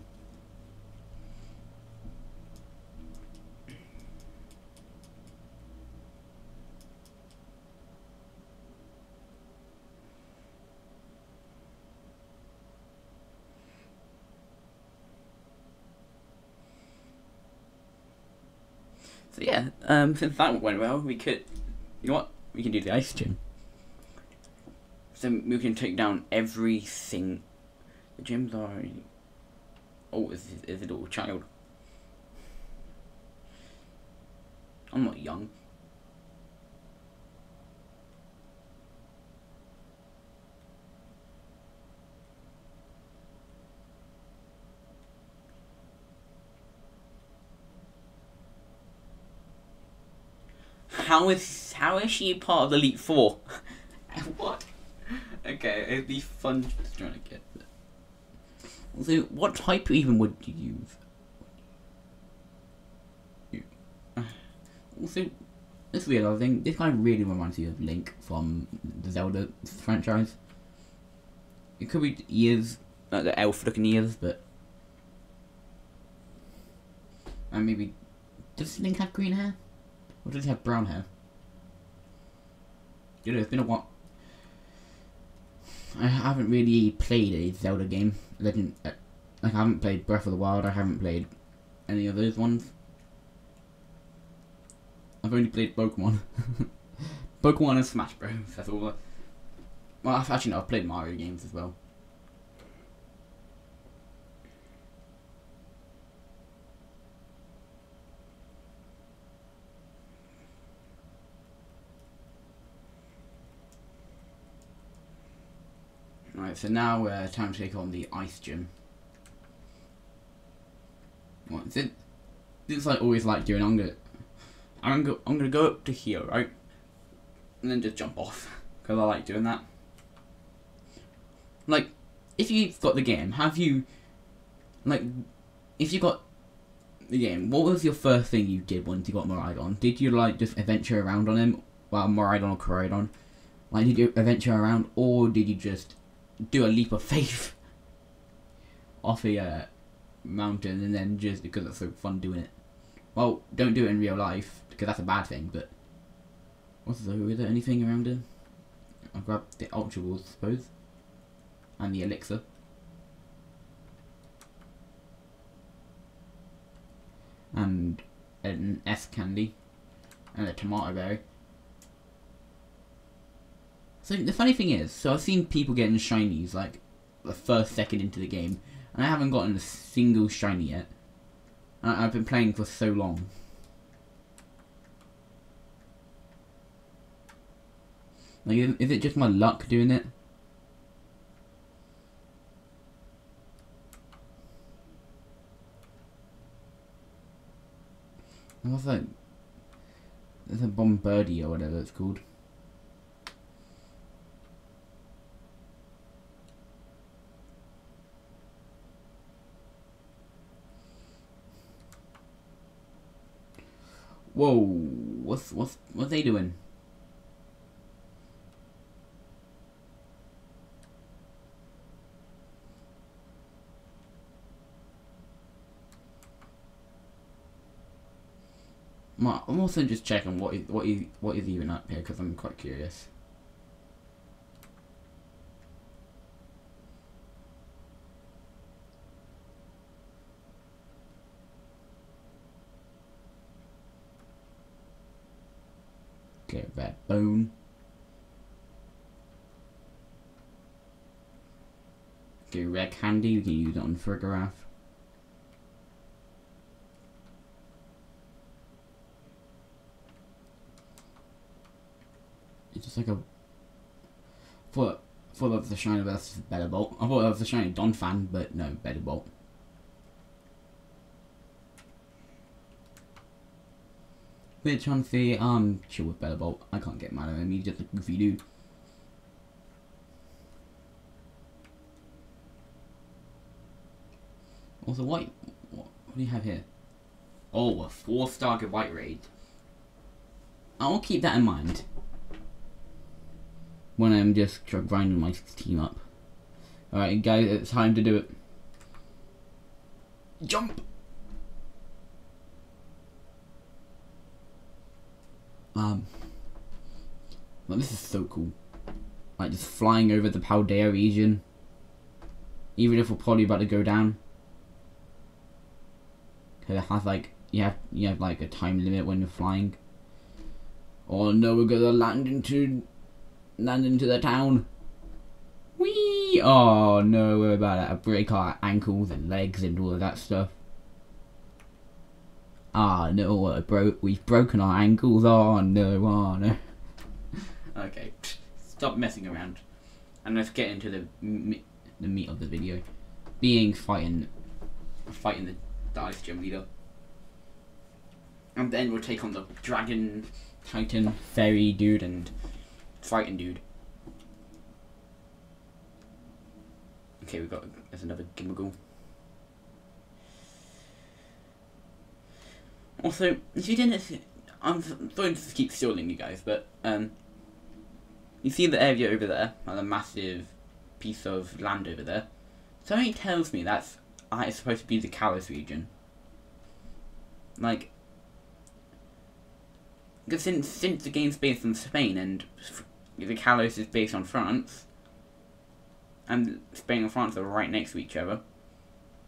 So yeah, um, since that went well, we could, you know what, we can do the ice gym. So we can take down everything. The gyms are. Oh, is is a little child. I'm not young. How is how is she part of the Elite Four? <laughs> what? Okay, it'd be fun trying to So, what type even would you use? <sighs> Also, this weird other thing. This guy really reminds me of Link from the Zelda franchise. It could be ears, like the elf-looking ears, but and maybe does Link have green hair? Or does he have brown hair? You know, it's been a while. I haven't really played a Zelda game. Legend, uh, like I haven't played Breath of the Wild. I haven't played any of those ones. I've only played Pokemon. <laughs> Pokemon and Smash Bros. That's all. Well, I've actually no, I've played Mario games as well. Right, so now uh, time to take on the ice gym. What is it? This I always like doing. I'm gonna, I'm gonna, I'm gonna go up to here, right, and then just jump off because I like doing that. Like, if you've got the game, have you, like, if you got the game, what was your first thing you did once you got Miraidon? Did you like just adventure around on him, well, Miraidon or Koraidon? Like, did you adventure around, or did you just do a leap of faith <laughs> off a uh, mountain and then just because it's so fun doing it. Well, don't do it in real life because that's a bad thing. But what's there? Is there anything around here? I'll grab the ultra balls, I suppose, and the elixir. And an S candy and a tamato berry. So the funny thing is, so I've seen people getting shinies like the first second into the game, and I haven't gotten a single shiny yet. I- I've been playing for so long. Like, is it just my luck doing it? What's that? There's a Bombirdier or whatever it's called. Whoa, what's what's what they doing? I'm also just checking what is what is what is even up here because I'm quite curious. Get that bone. Get red candy, we can use it on Frigoraph. It's just like a. Thought, thought was the shiny versus Bellibolt. I thought was the shiny Donphan, but no, Bellibolt. Trying to say, um, chill with Bellibolt. I can't get mad at him, he's just a goofy dude. Also, white. What, what do you have here? Oh, a four star white raid. I'll keep that in mind when I'm just grinding my team up. Alright, guys, it's time to do it. Jump! Um, well, this is so cool. Like, just flying over the Paldea region. Even if we're probably about to go down. Because it has, like, you have, you have, like, a time limit when you're flying. Oh no, we're gonna land into land into the town. Whee! Oh no, we're about to break our ankles and legs and all of that stuff. Ah no, uh, bro we've broken our ankles. Oh no, oh no. okay, stop messing around, and let's get into the the meat of the video, being fighting, fighting the, ice gym leader, and then we'll take on the dragon Titan, Fairy dude, and Fighting dude. Okay, we got there's another Gimmighoul. Also, if you didn't, I'm sorry to keep stalling you guys, but um, you see the area over there, like a massive piece of land over there. Something tells me that's uh, it's supposed to be the Kalos region. Like, because since since the game's based in Spain and the Kalos is based on France, and Spain and France are right next to each other,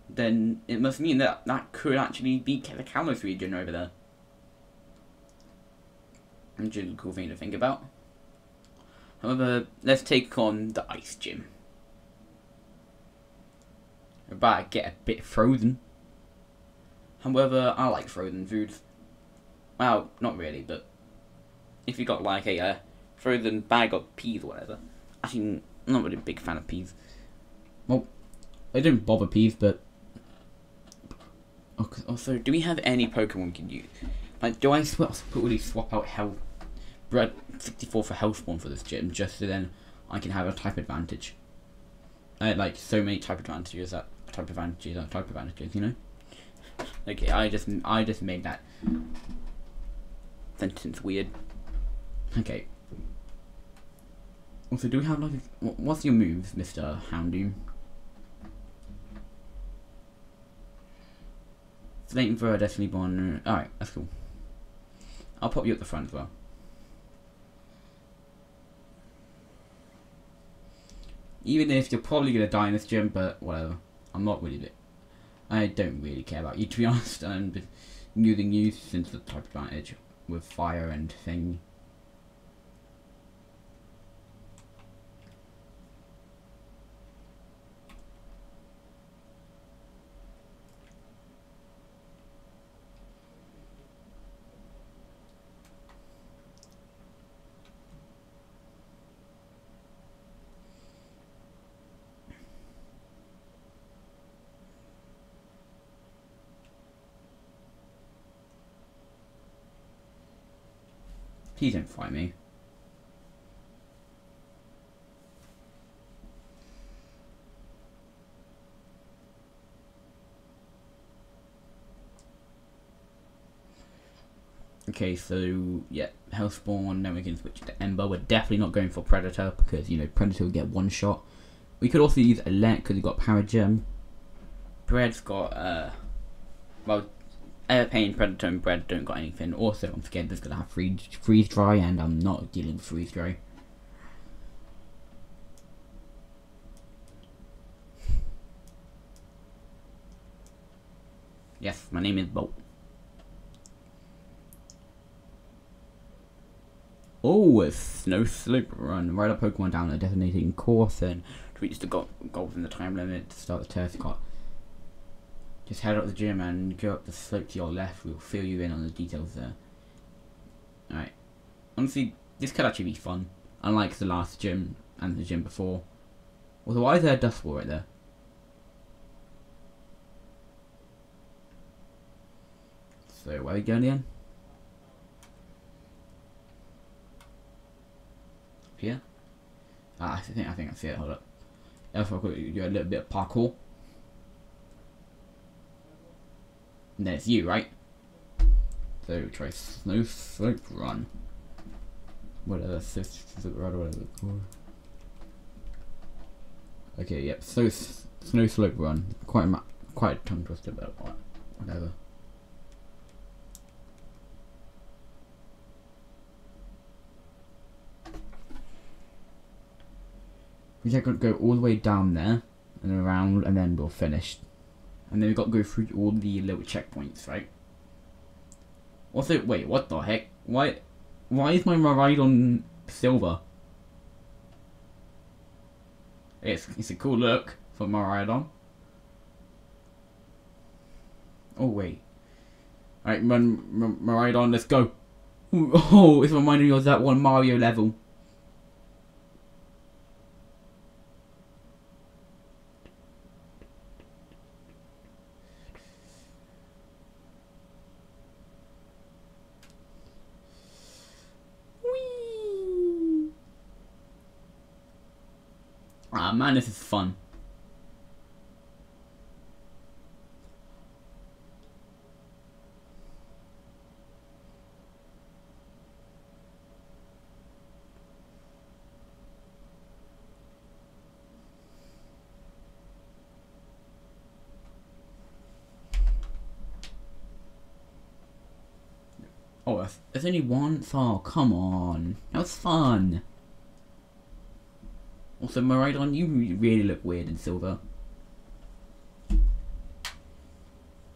then it must mean that that could actually be the Kalos region over there. Which is a cool thing to think about. However, let's take on the Ice Gym. About to get a bit frozen. However, I like frozen foods. Well, not really, but if you got like a uh, frozen bag of peas or whatever. Actually, I'm not really a big fan of peas. Well, I don't bother peas, but also, oh, do we have any Pokemon we can use? Like, do I swap, swap out health, bread 64 for health spawn for this gym just so then I can have a type advantage? I had, like so many type advantages that type advantages that type advantages, you know. Okay, I just I just made that sentence weird. Okay. Also, do we have like, what's your moves, Mr. Houndoom? Slating for a Destiny Bond. Uh, alright, that's cool. I'll pop you at the front as well. Even if you're probably going to die in this gym, but whatever. I'm not really... I don't really care about you, to be <laughs> honest. I'm using you since the type advantage with fire and thing. Please don't fight me. Okay, so yeah, Hellspawn, then we can switch to Ember. We're definitely not going for Predator because, you know, Predator will get one shot. We could also use Elect because we've got Power Gem. Bread's got, uh, well, Airpain, Predator, and Bread don't got anything. Also, I'm scared this is gonna have freeze, freeze dry, and I'm not dealing with freeze dry. Yes, my name is Bolt. Oh, a snow slope run. Ride a Pokemon down a designated course and to reach the goal, goal within the time limit to start the turf just head up the gym and go up the slope to your left. We'll fill you in on the details there. Alright. Honestly, this could actually be fun. Unlike the last gym and the gym before. Although, why is there a dust wall right there? So, where are we going again? Here? Ah, I think I think I see it. Hold up. Else I'll do a little bit of parkour. And there's you, right? So try snow slope run. Whatever, slope run, whatever it's. Okay, yep, snow, snow slope run. Quite a, quite a tongue twister, but whatever. Got to go all the way down there and around, and then we'll finished. And then we got to go through all the little checkpoints, right? Also, wait, what the heck? Why, why is my Miraidon silver? It's it's a cool look for Miraidon. Oh wait. Alright, run, Miraidon, let's go. <laughs> Oh, it's reminding me of that one Mario level. Ah man, this is fun. Oh, there's only one fall. Come on. That was fun. Also, Miraidon, you really look weird in silver.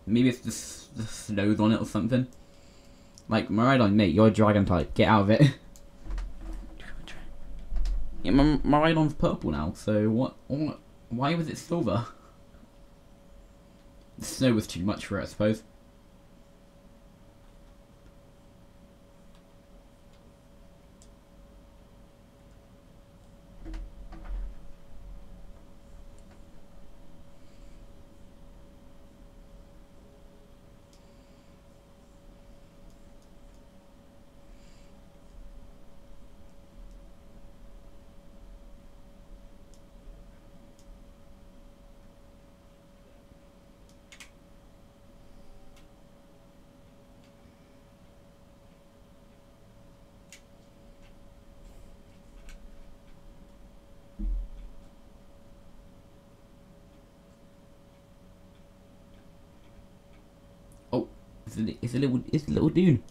Maybe it's the, the snows on it or something. Like, Miraidon, mate, you're a dragon type. Get out of it. <laughs> yeah, my Miraidon's purple now, so what, what? Why was it silver? The snow was too much for it, I suppose. It's a, it's a little, it's little dune.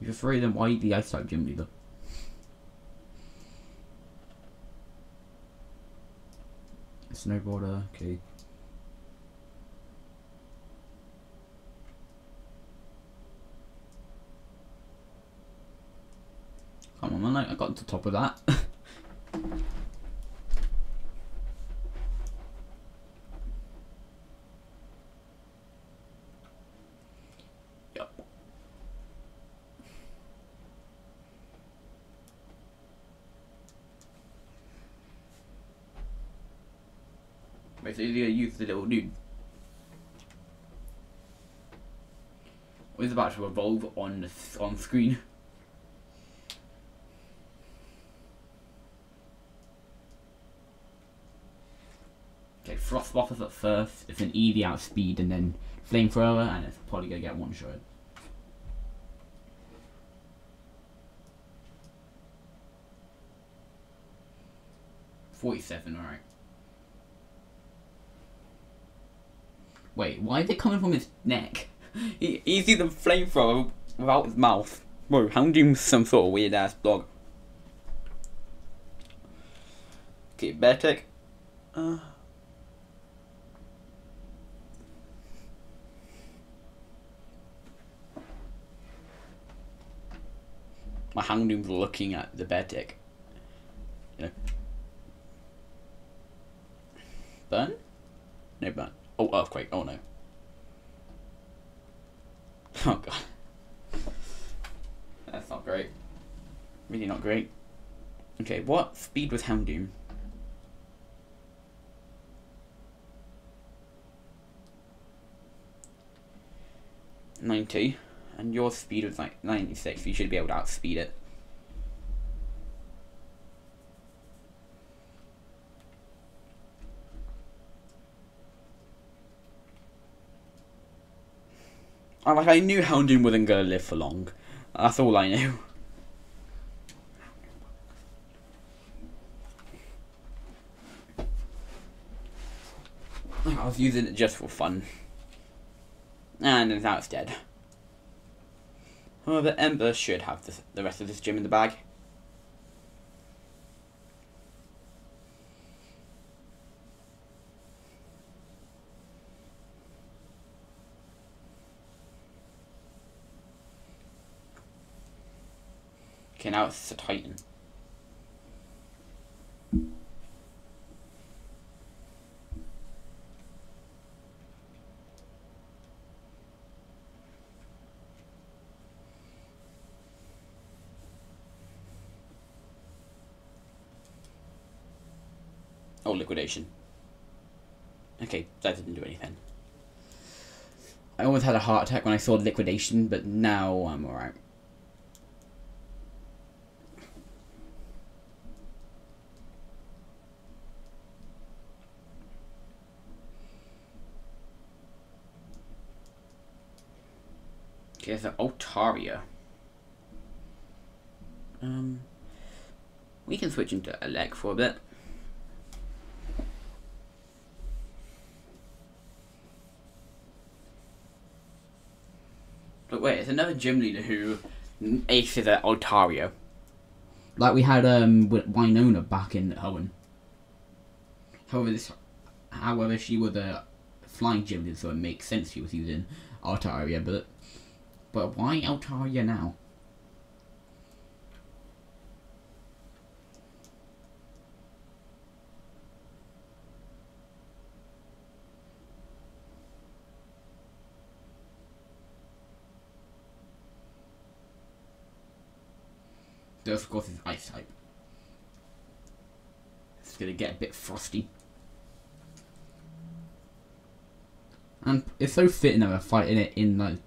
If you're afraid, then why eat the ice type gym leader? Snowboarder, okay. Come on, man, I got to the top of that. yep. Basically, you use the little dude. What is about to evolve on on screen? At first, it's an easy out speed, and then Flamethrower, and it's probably to get one shot. Forty-seven, alright. Wait, why is it coming from his neck? <laughs> he, he's the flamethrower without his mouth. Bro, Houndoom's some sort of weird ass dog. Okay, Beartic. Uh. My Houndoom's looking at the Beartic. You know. Burn? No burn. Oh, earthquake. Oh no. <laughs> Oh god. That's not great. Really not great. Okay, what speed was Houndoom? 90, and your speed was like 96, you should be able to outspeed it. I like I knew Houndoom wasn't gonna live for long. That's all I knew. <laughs> I was using it just for fun. And now it's dead. However, Ember should have this, the rest of this gym in the bag. Okay, now it's a Titan. Liquidation. Okay, that didn't do anything. I almost had a heart attack when I saw liquidation, but now I'm alright. Okay, the Altaria. Um, we can switch into Elec for a bit. But wait, it's another gym leader who aces at Altaria. Like we had um Winona back in Hoenn. However, this, however, she was a flying gym leader, so it makes sense she was using Altaria. But but why Altaria now? This, of course, is ice type. It's gonna get a bit frosty. And it's so fitting that we're fighting it in like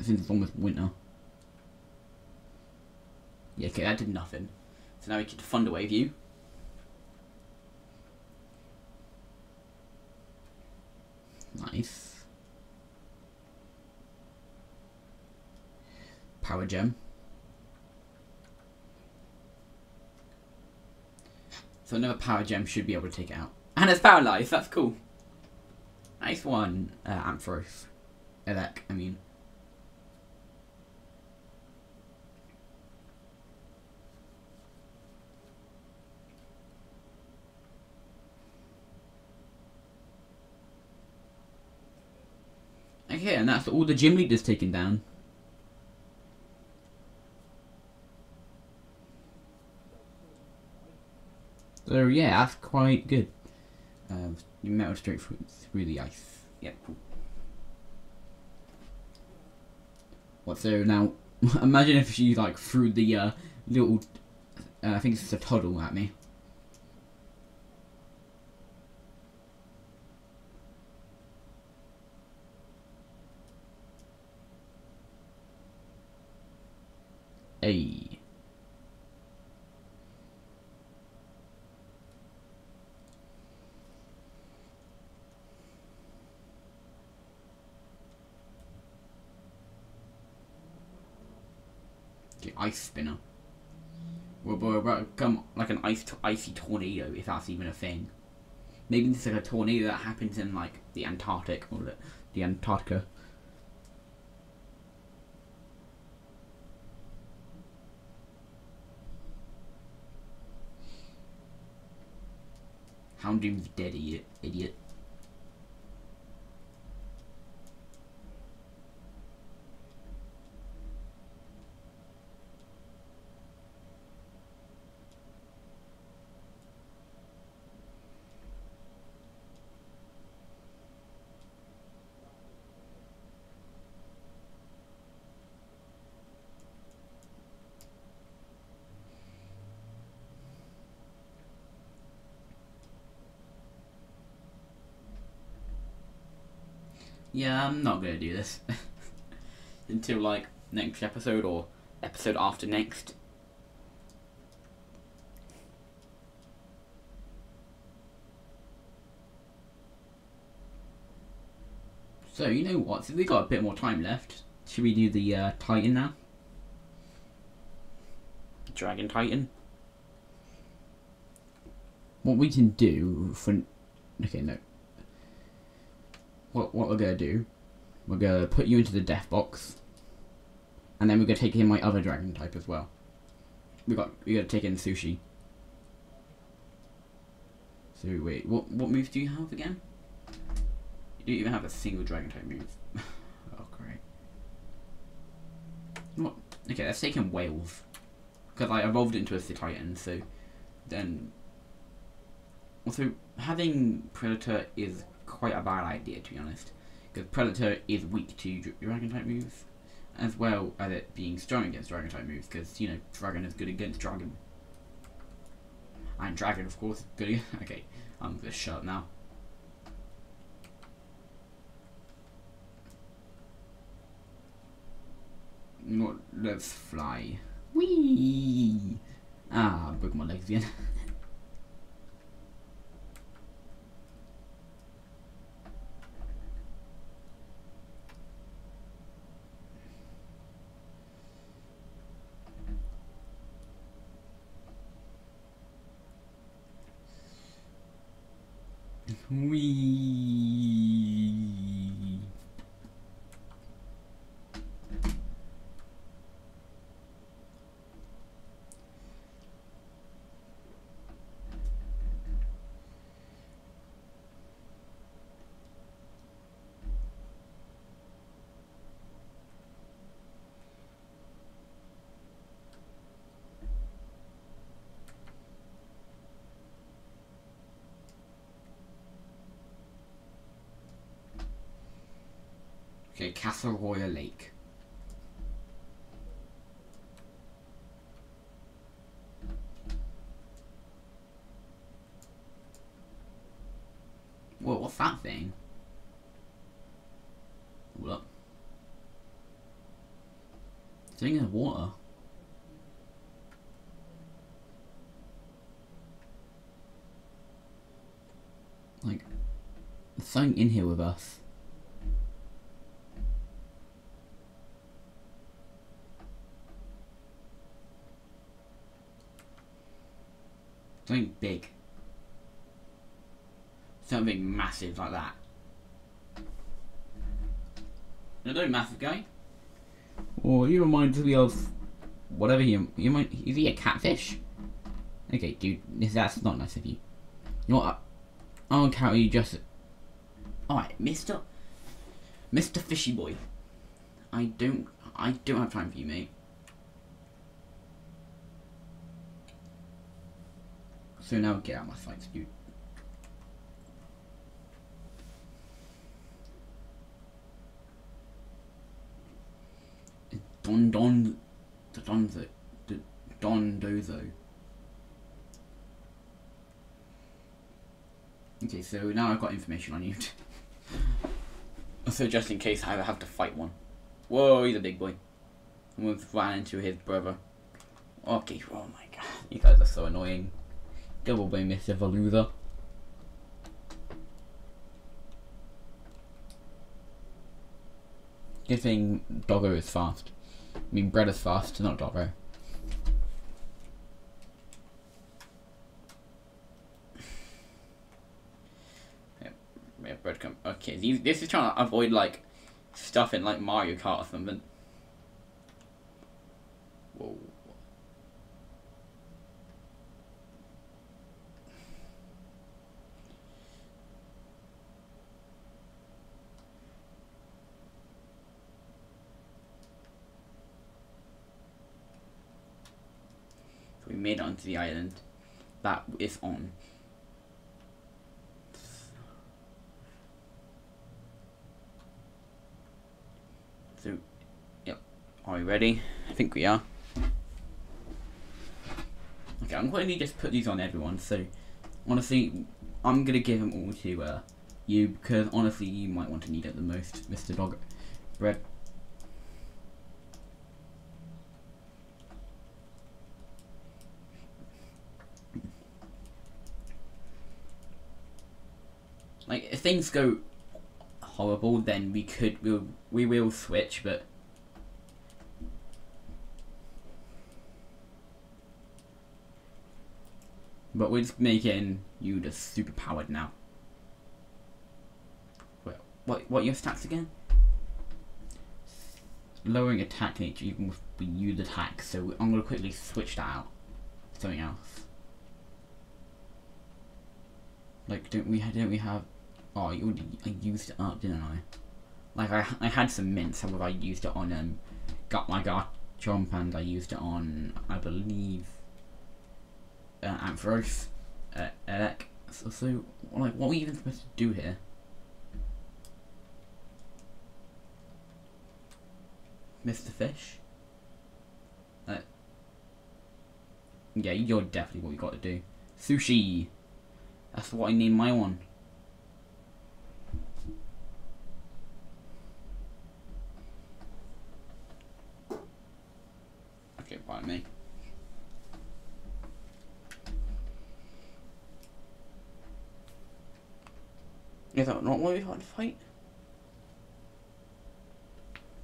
since it's almost winter. Yeah, okay, that did nothing. So now we get to Thunder Wave you. Nice. Power Gem. So another Power Gem should be able to take it out. And it's Paralyzed, that's cool. Nice one, uh, Ampharos. Elec, I mean. Okay, and that's all the gym leaders taken down. So yeah, that's quite good. Uh, you metal straight through, through the ice. Yep, cool. What so now? <laughs> imagine if she like threw the uh, little, uh, I think it's a toddle at me. Hey. Okay, ice spinner. We're, become like an ice icy tornado, if that's even a thing. Maybe this is like a tornado that happens in like the Antarctic or the, the Antarctica. Houndoom's dead, idiot. idiot. Yeah, I'm not gonna do this. <laughs> until like next episode or episode after next. So you know what? Since we got a bit more time left, should we do the uh, Titan now? Dragon Titan. What we can do for okay no. What what we're gonna do? We're gonna put you into the death box, and then we're gonna take in my other dragon type as well. We got we gotta take in sushi. So wait, what what moves do you have again? You don't even have a single dragon type move. <laughs> oh great. What? Okay, let's take in whales. Because I evolved into a Sea Titan, so then also having Predator is quite a bad idea to be honest. Because Predator is weak to dragon type moves, as well as it being strong against dragon type moves, because you know, dragon is good against dragon. And dragon of course good against <laughs> okay, I'm gonna shut up now. What? Let's fly. Whee! Ah, I broke my legs again. <laughs> Whee! Royal Lake. Whoa, what's that thing? Up. Thing in water. Like, there's something in here with us. Something big. Something massive like that. Another massive guy. Or you remind me of whatever he you might is he a catfish? Okay, dude, that's not nice of you. You know what? I don't count you just Alright, Mr. Mr. Fishy Boy. I don't I don't have time for you, mate. So now get out of my fights, dude. Don Don the Donzo the Dondozo. Okay, so now I've got information on you. <laughs> so just in case I have to fight one. Whoa, he's a big boy. Almost ran into his brother. Okay, oh my god, you guys are so annoying. Go away, Mr. Veluza. Good thing Doggo is fast. I mean, Bread is fast, not Doggo. Yeah, bread come. Okay, these, this is trying to avoid like stuff in like Mario Kart or something. Whoa. Made it onto the island that is on. So, yep. Are we ready? I think we are. Okay, I'm going to just put these on everyone. So, honestly, I'm going to give them all to uh, you because honestly, you might want to need it the most, Mr. Dog Bread. If things go horrible, then we could we'll, we will switch, but. But we're just making you just super powered now. Wait, what what your stats again? Lowering attack nature even with use attack, so I'm gonna quickly switch that out. Something else. Like, don't we don't we have? Oh, already I used it up, didn't I? Like I I had some mints, however I used it on um, got my Garchomp and I used it on I believe uh, Ampharos, uh, Elec. So, so like what are we even supposed to do here? Mr. Fish. Uh, yeah, you're definitely what we got to do. Sushi. That's what I name my one. Pardon me. Is that not why we had to fight?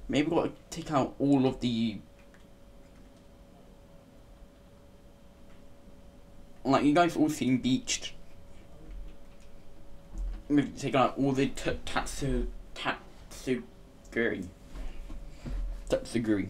Maybe we've got to take out all of the like you guys all seem beached. Maybe take out all the t- tatsu tatsugiri. Tatsugiri.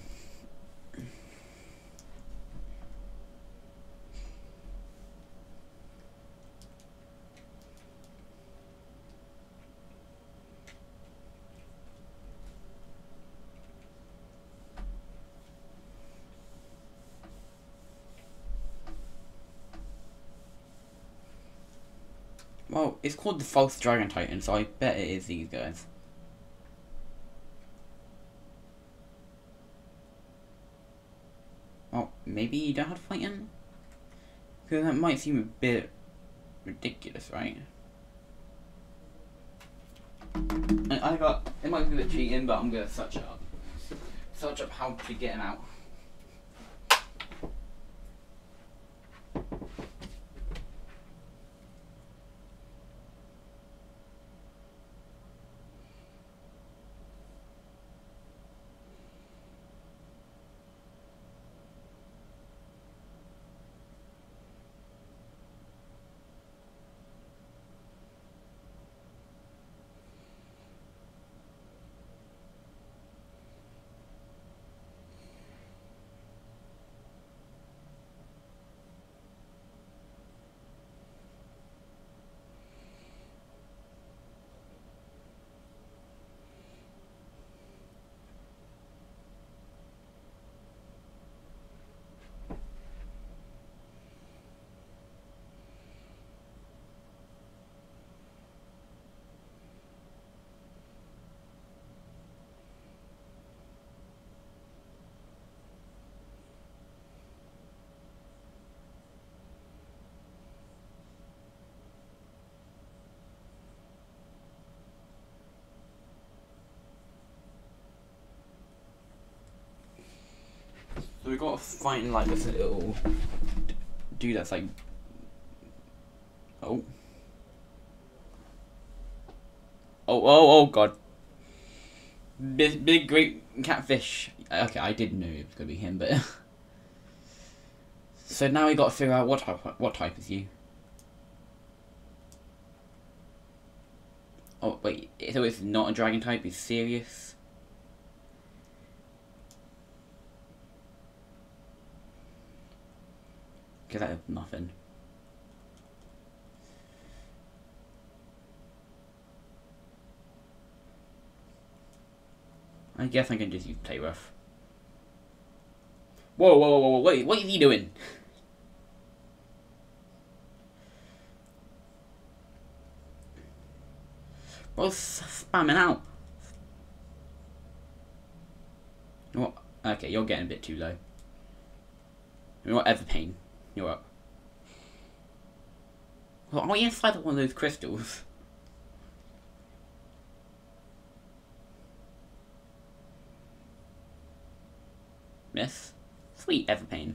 It's called the False Dragon Titan, so I bet it is these guys. Well, maybe you don't have to fight him? Because that might seem a bit ridiculous, right? I, I got, it might be a bit cheating, but I'm gonna search it up. Search up how to get him out. We gotta find like this little dude that's like oh oh oh oh god big big great catfish. Okay, I didn't know it was gonna be him, but <laughs> so now we gotta figure out what type what type is you. Oh wait, so it's not a dragon type. He's serious. Because I nothing. I guess I can just use play rough. Whoa, whoa, whoa, whoa, wait, what is he doing? What's spamming out? What? Okay, you're getting a bit too low. Whatever pain. You're up. Well, are we inside one of those crystals? Miss. Sweet Everpain.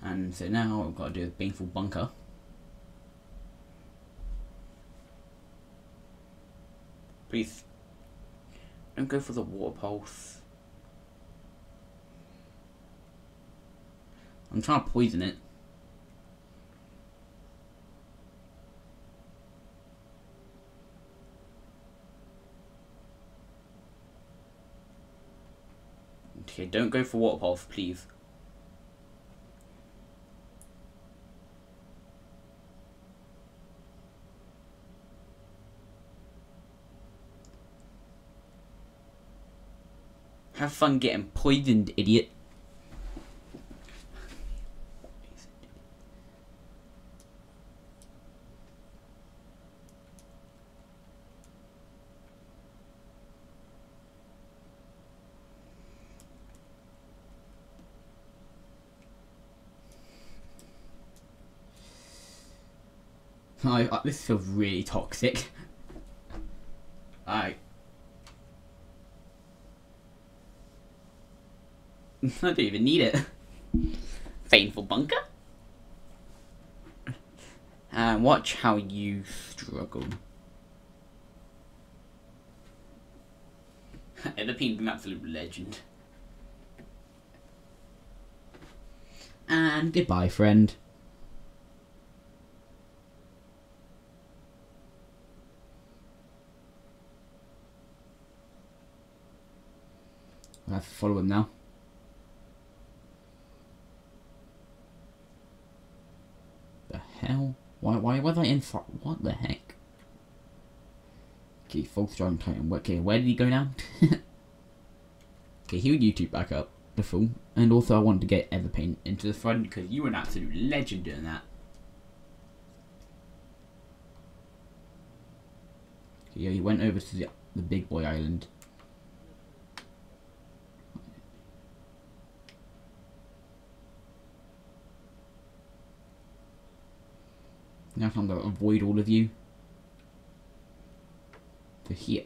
And so now I've got to do a Baneful Bunker. Please. Don't go for the water pulse. I'm trying to poison it. Okay, don't go for water pulse, please. Have fun getting poisoned, idiot. I, I, this feels really toxic. I. <laughs> I don't even need it. Painful bunker. And watch how you struggle. <laughs> Ellipine an absolute legend. And goodbye, friend. I have to follow him now. The hell? Why, why was I in front? What the heck? Okay, false Dragon titan. Okay, where did he go now? <laughs> okay, he'll YouTube back up the film. And also I wanted to get Everpaint into the front because you were an absolute legend doing that. Okay, yeah, he went over to the, the big boy island. Now I'm going to avoid all of you. To here.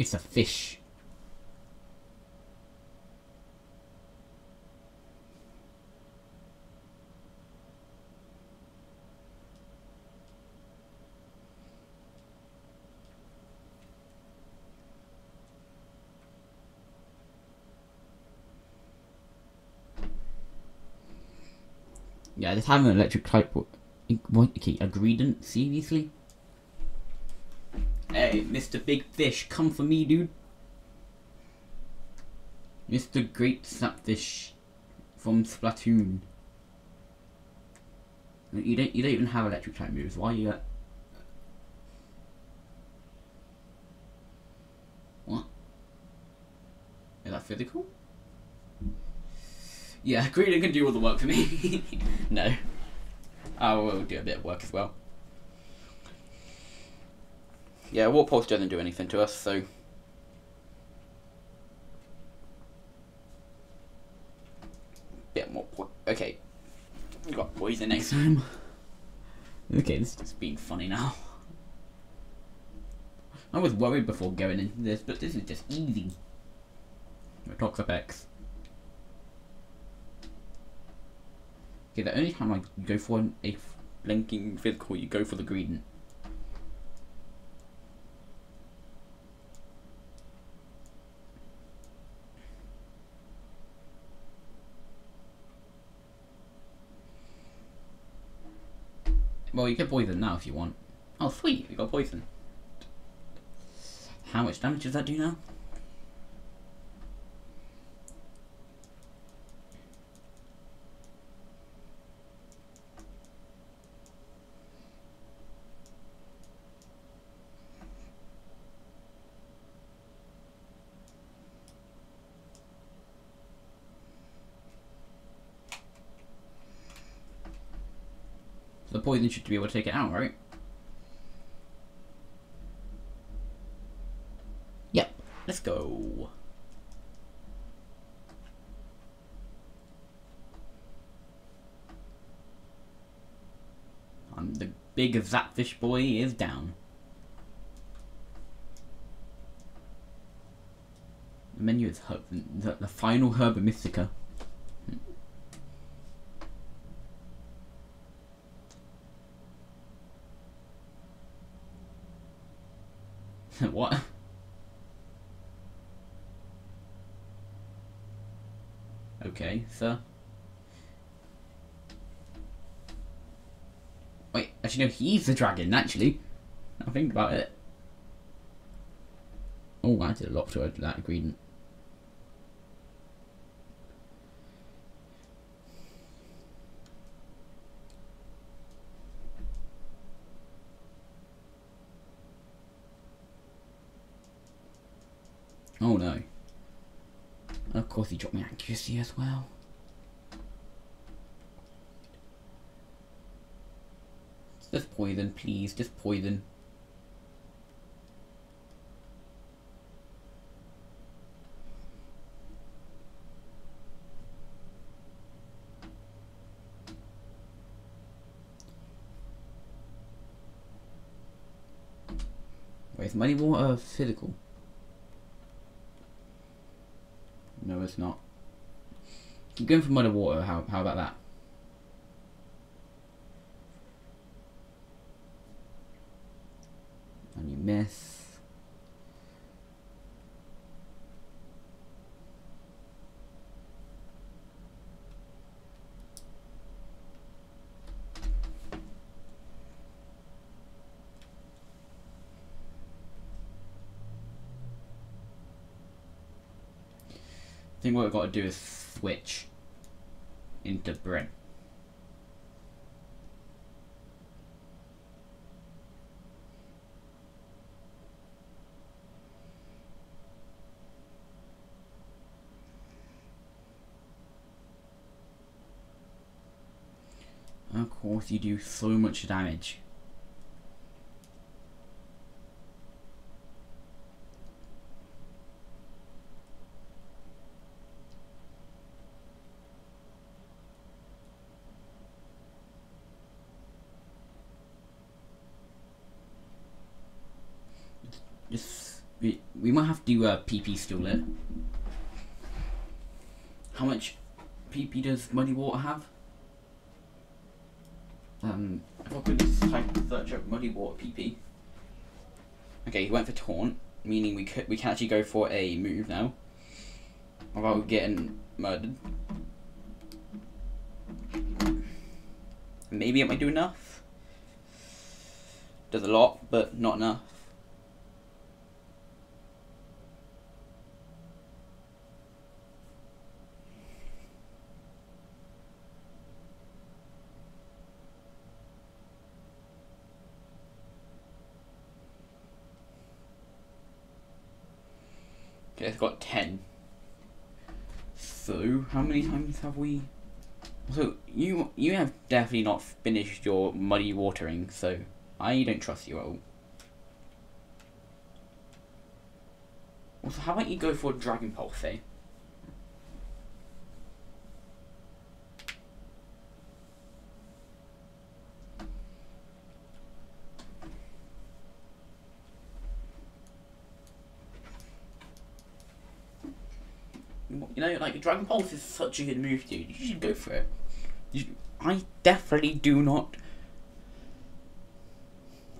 It's a fish. Yeah, just having an electric type. What? Okay, agreed. Seriously? Hey, Mr. Big Fish, come for me, dude. Mr. Great Zapfish from Splatoon. You don't you don't even have electric type moves. Why are you at What? Is that physical? Yeah, <laughs> Greedon can do all the work for me. <laughs> no. I will do a bit of work as well yeah, Water Pulse doesn't do anything to us, so... Bit more po Okay. We got poison next time. okay, this is being funny now. I was worried before going into this, but this is just easy. Toxapex. Okay, the only time I go for a blinking physical, you go for the green. Well, you get poison now if you want. Oh, sweet, you got poison. How much damage does that do now? Poison should be able to take it out, right? Yep, let's go. And the big Zapfish boy is down. The menu is herb, the, the final Herba Mystica. <laughs> what? Okay, sir. Wait, actually no, he's the dragon, actually. Now think about it. Oh, I did a lot to that ingredient. Oh no. Of course he accuracy as well. Just poison, please. Just poison. Wait, muddy water physical? No, it's not. Keep going for mud and water. How how about that? And you miss. I think what we've got to do is switch into bread. Of course you do so much damage. Just we, we might have to uh, PP stall it. How much PP does Muddy Water have? Um, if I could just type search up Muddy Water PP. Okay, he went for taunt, meaning we could we can actually go for a move now. Without getting murdered. Maybe it might do enough. Does a lot, but not enough. Okay, it's got 10. So, how many times have we... So, you you have definitely not finished your muddy watering, so I don't trust you at all. Also, how about you go for a Dragon Pulse, eh? You know, like Dragon Pulse is such a good move, dude. You should go for it. You, I definitely do not.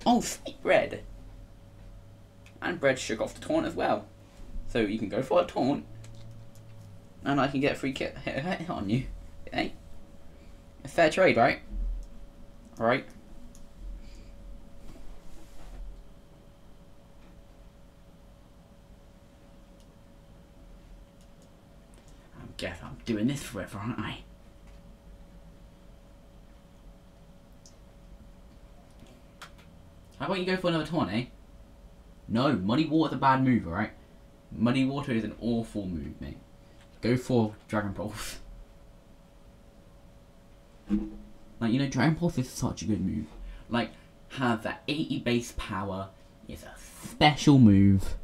Oh, sweet bread. And bread shook off the taunt as well. So you can go for a taunt. And I can get a free kit <laughs> on you. Hey. A fair trade, right? Guess I'm doing this forever, aren't I? How about you go for another 20? Eh? No, Muddy Water's a bad move, alright? Muddy Water is an awful move, mate. Go for Dragon Pulse. Like, you know, Dragon Pulse is such a good move. Like, have that 80 base power. is a special move.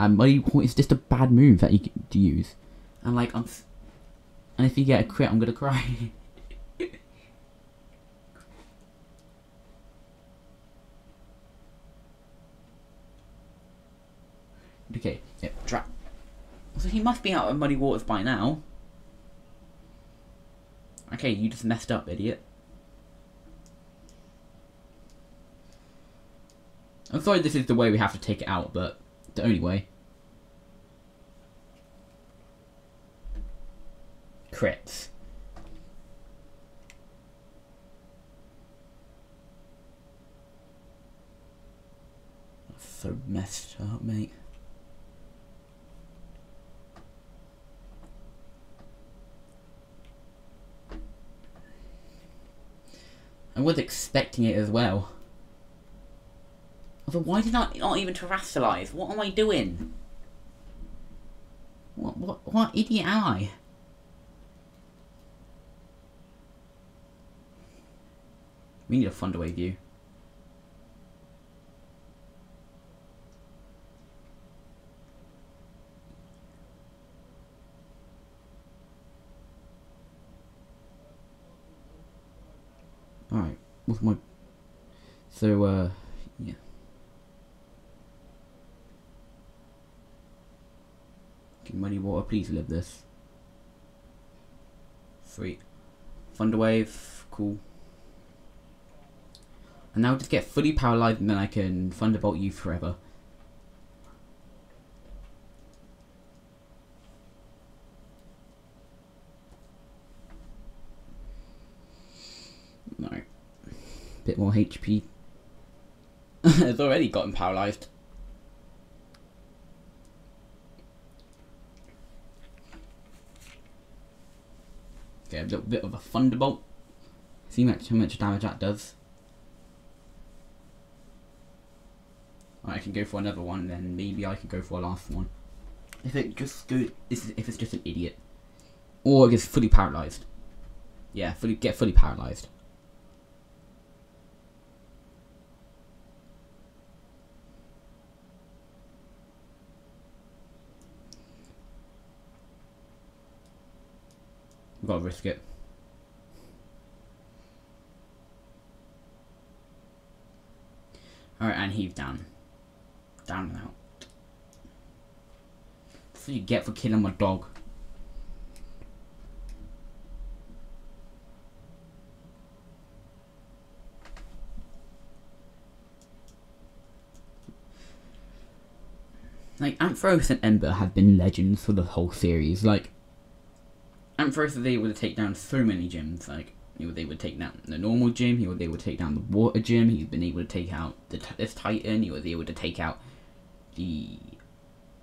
and muddy water is just a bad move that you can use. And like I'm, and if you get a crit, I'm gonna cry. <laughs> okay, yep, dra- So he must be out of muddy waters by now. Okay, you just messed up, idiot. I'm sorry this is the way we have to take it out, but the only way. Crits. So messed up, mate. I was expecting it as well. Although, why did I not even terastallize? What am I doing? What, what, what idiot am I? We need a Thunderwave view. Alright, what's my... So, uh, yeah. Okay, Muddy Water, please live this. Sweet. Thunderwave, cool. And now just get fully paralyzed and then I can Thunderbolt you forever. No. Bit more HP. <laughs> it's already gotten paralyzed. Okay, a little bit of a Thunderbolt. See how much damage that does. I can go for another one, then maybe I can go for a last one. If it just go, if it's just an idiot, or it gets fully paralyzed. Yeah, fully get fully paralyzed. We've got to risk it. Alright, and heave down. Down and out. That's what you get for killing my dog. Like, Ampharos and Ember have been legends for the whole series. Like, Ampharos able to take down so many gyms. Like, able to take down the normal gym, he was able to take down the water gym, he's been able to take out the this Titan, he was able to take out the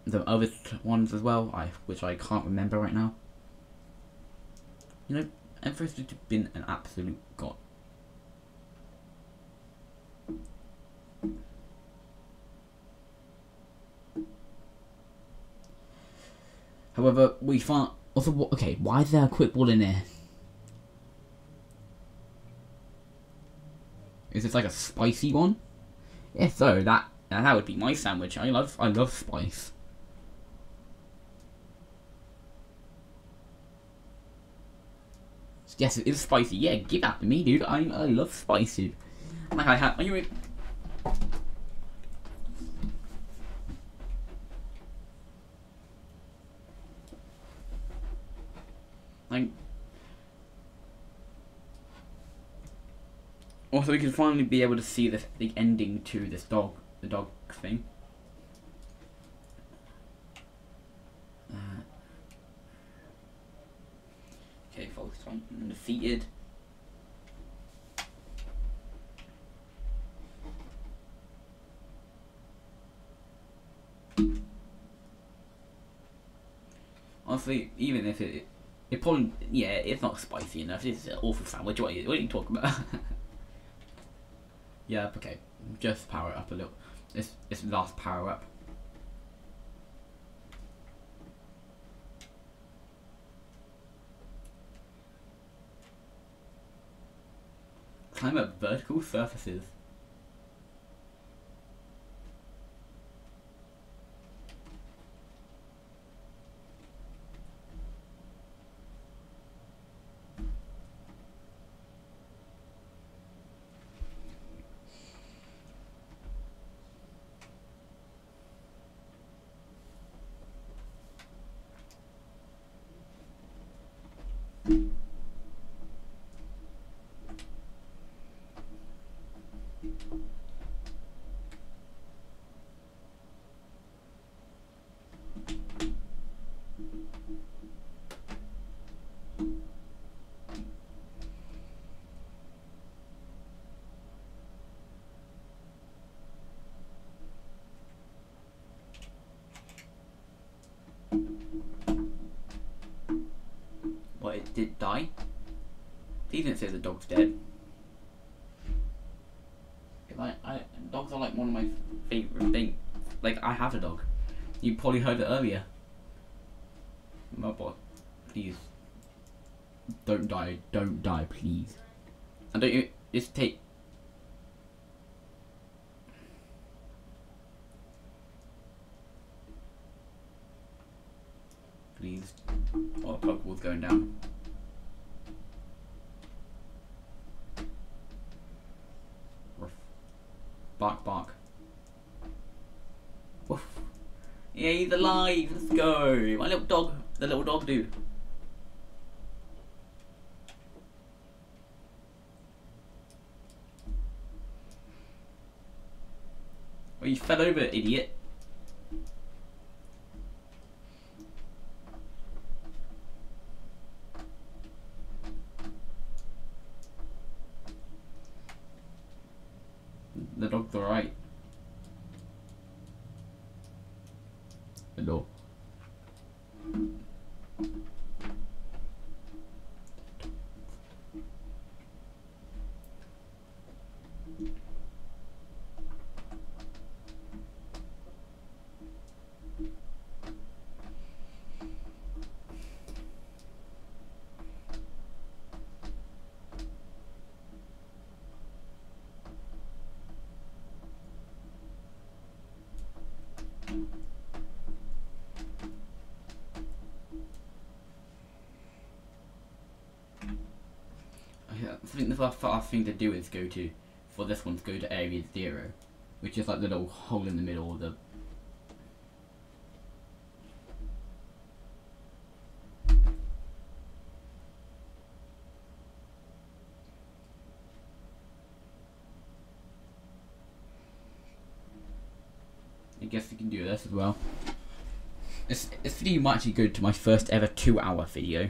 the other ones as well, I which I can't remember right now. You know, Ampharos has been an absolute god. However, we found also okay. Why is there a quick ball in there? Is this like a spicy one? If so, that that would be my sandwich. I love I love spice. Yes, it is spicy. Yeah, give that to me, dude. I I love spicy. Like I have. Are you? Like. Also, we can finally be able to see this the ending to this dog, the dog thing. Uh, okay, folks, I'm defeated. Honestly, even if it, it probably, yeah, it's not spicy enough. It's an awful sandwich. What are you, what are you talking about? <laughs> yeah, okay. Just power it up a little. This, this last power up. Climb up vertical surfaces. Did die. Please didn't say the dog's dead. Like, I, dogs are like one of my favorite things. Like, I have a dog. You probably heard it earlier. My boy, please. Don't die. Don't die, please. And don't you just take. Please. Oh, Pokeball's going down. Bark, bark. Woof. Yeah, he's alive. Let's go. My little dog. The little dog dude. Oh, you fell over, idiot. Think the first thing to do is go to, for this one, to go to area zero, which is like the little hole in the middle of the. I guess we can do this as well. This, this video might actually go to my first ever two hour video.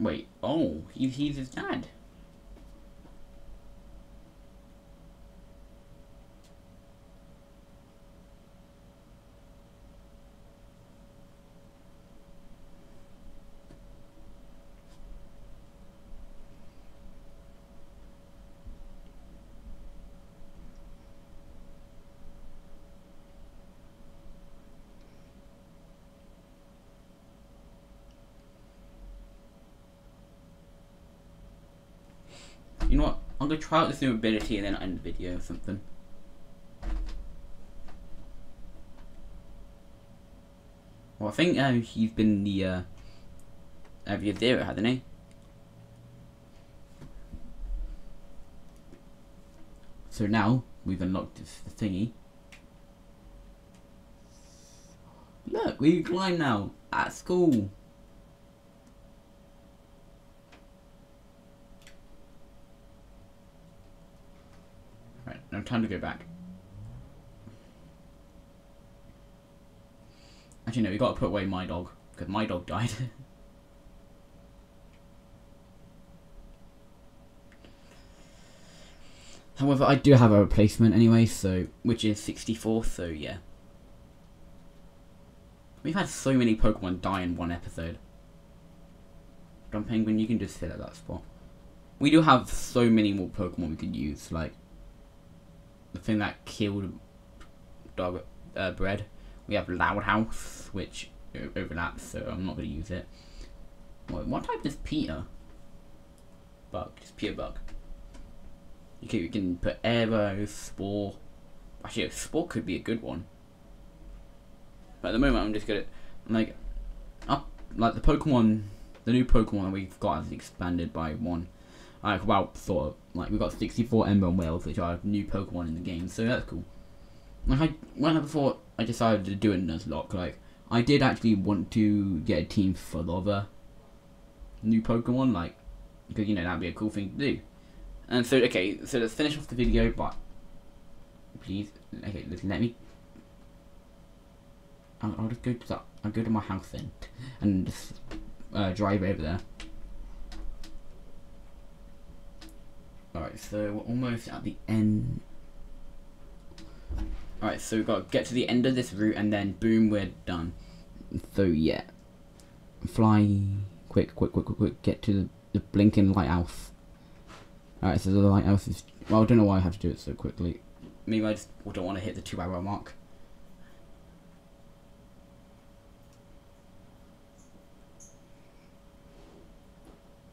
Wait, oh, he, he's his dad. You gonna try out this new ability and then end the video or something. Well, I think uh, he's been the uh, area zero, hasn't he? So now we've unlocked this thingy. Look, we can climb now at school. Now time to go back. Actually, no, we gotta put away my dog, because my dog died. <laughs> However, I do have a replacement anyway, so which is 64, so yeah. We've had so many Pokemon die in one episode. Dumb Penguin, you can just sit at that spot. We do have so many more Pokemon we could use, like the thing that killed dog uh, bread. We have Loud House, which overlaps, so I'm not going to use it. What, what type is Peter? Bug, just Peter Bug. You can, you can put Arrow, Spore. Actually, Spore could be a good one. But at the moment, I'm just gonna like up like the Pokemon, the new Pokemon that we've got has expanded by one. Like well, sort of like we've got 64 Ember and Whales, which are new Pokemon in the game, so that's cool. Like I when I thought I decided to do a Nuzlocke, like I did actually want to get a team full of uh, new Pokemon, like because you know that'd be a cool thing to do. And so okay, so let's finish off the video, but please, okay, let me I'll, I'll just go to that. I'll go to my house then, and just uh, drive over there. Alright. So we're almost at the end. Alright, so we've got to get to the end of this route and then boom, we're done. So yeah. Fly quick, quick, quick, quick, quick, get to the, the blinking lighthouse. Alright, so the lighthouse is well I don't know why I have to do it so quickly. Maybe I just don't want to hit the two hour mark.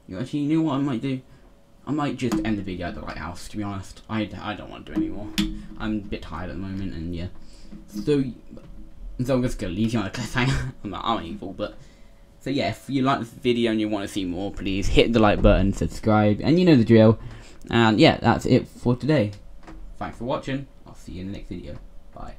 You actually know what I might do? I might just end the video at the lighthouse, to be honest. I, I don't want to do anymore. I'm a bit tired at the moment, and yeah. So, so I'm just going to leave you on a cliffhanger. <laughs> I'm not I'm evil, but... So yeah, if you like this video and you want to see more, please hit the like button, subscribe, and you know the drill. And yeah, that's it for today. Thanks for watching. I'll see you in the next video. Bye.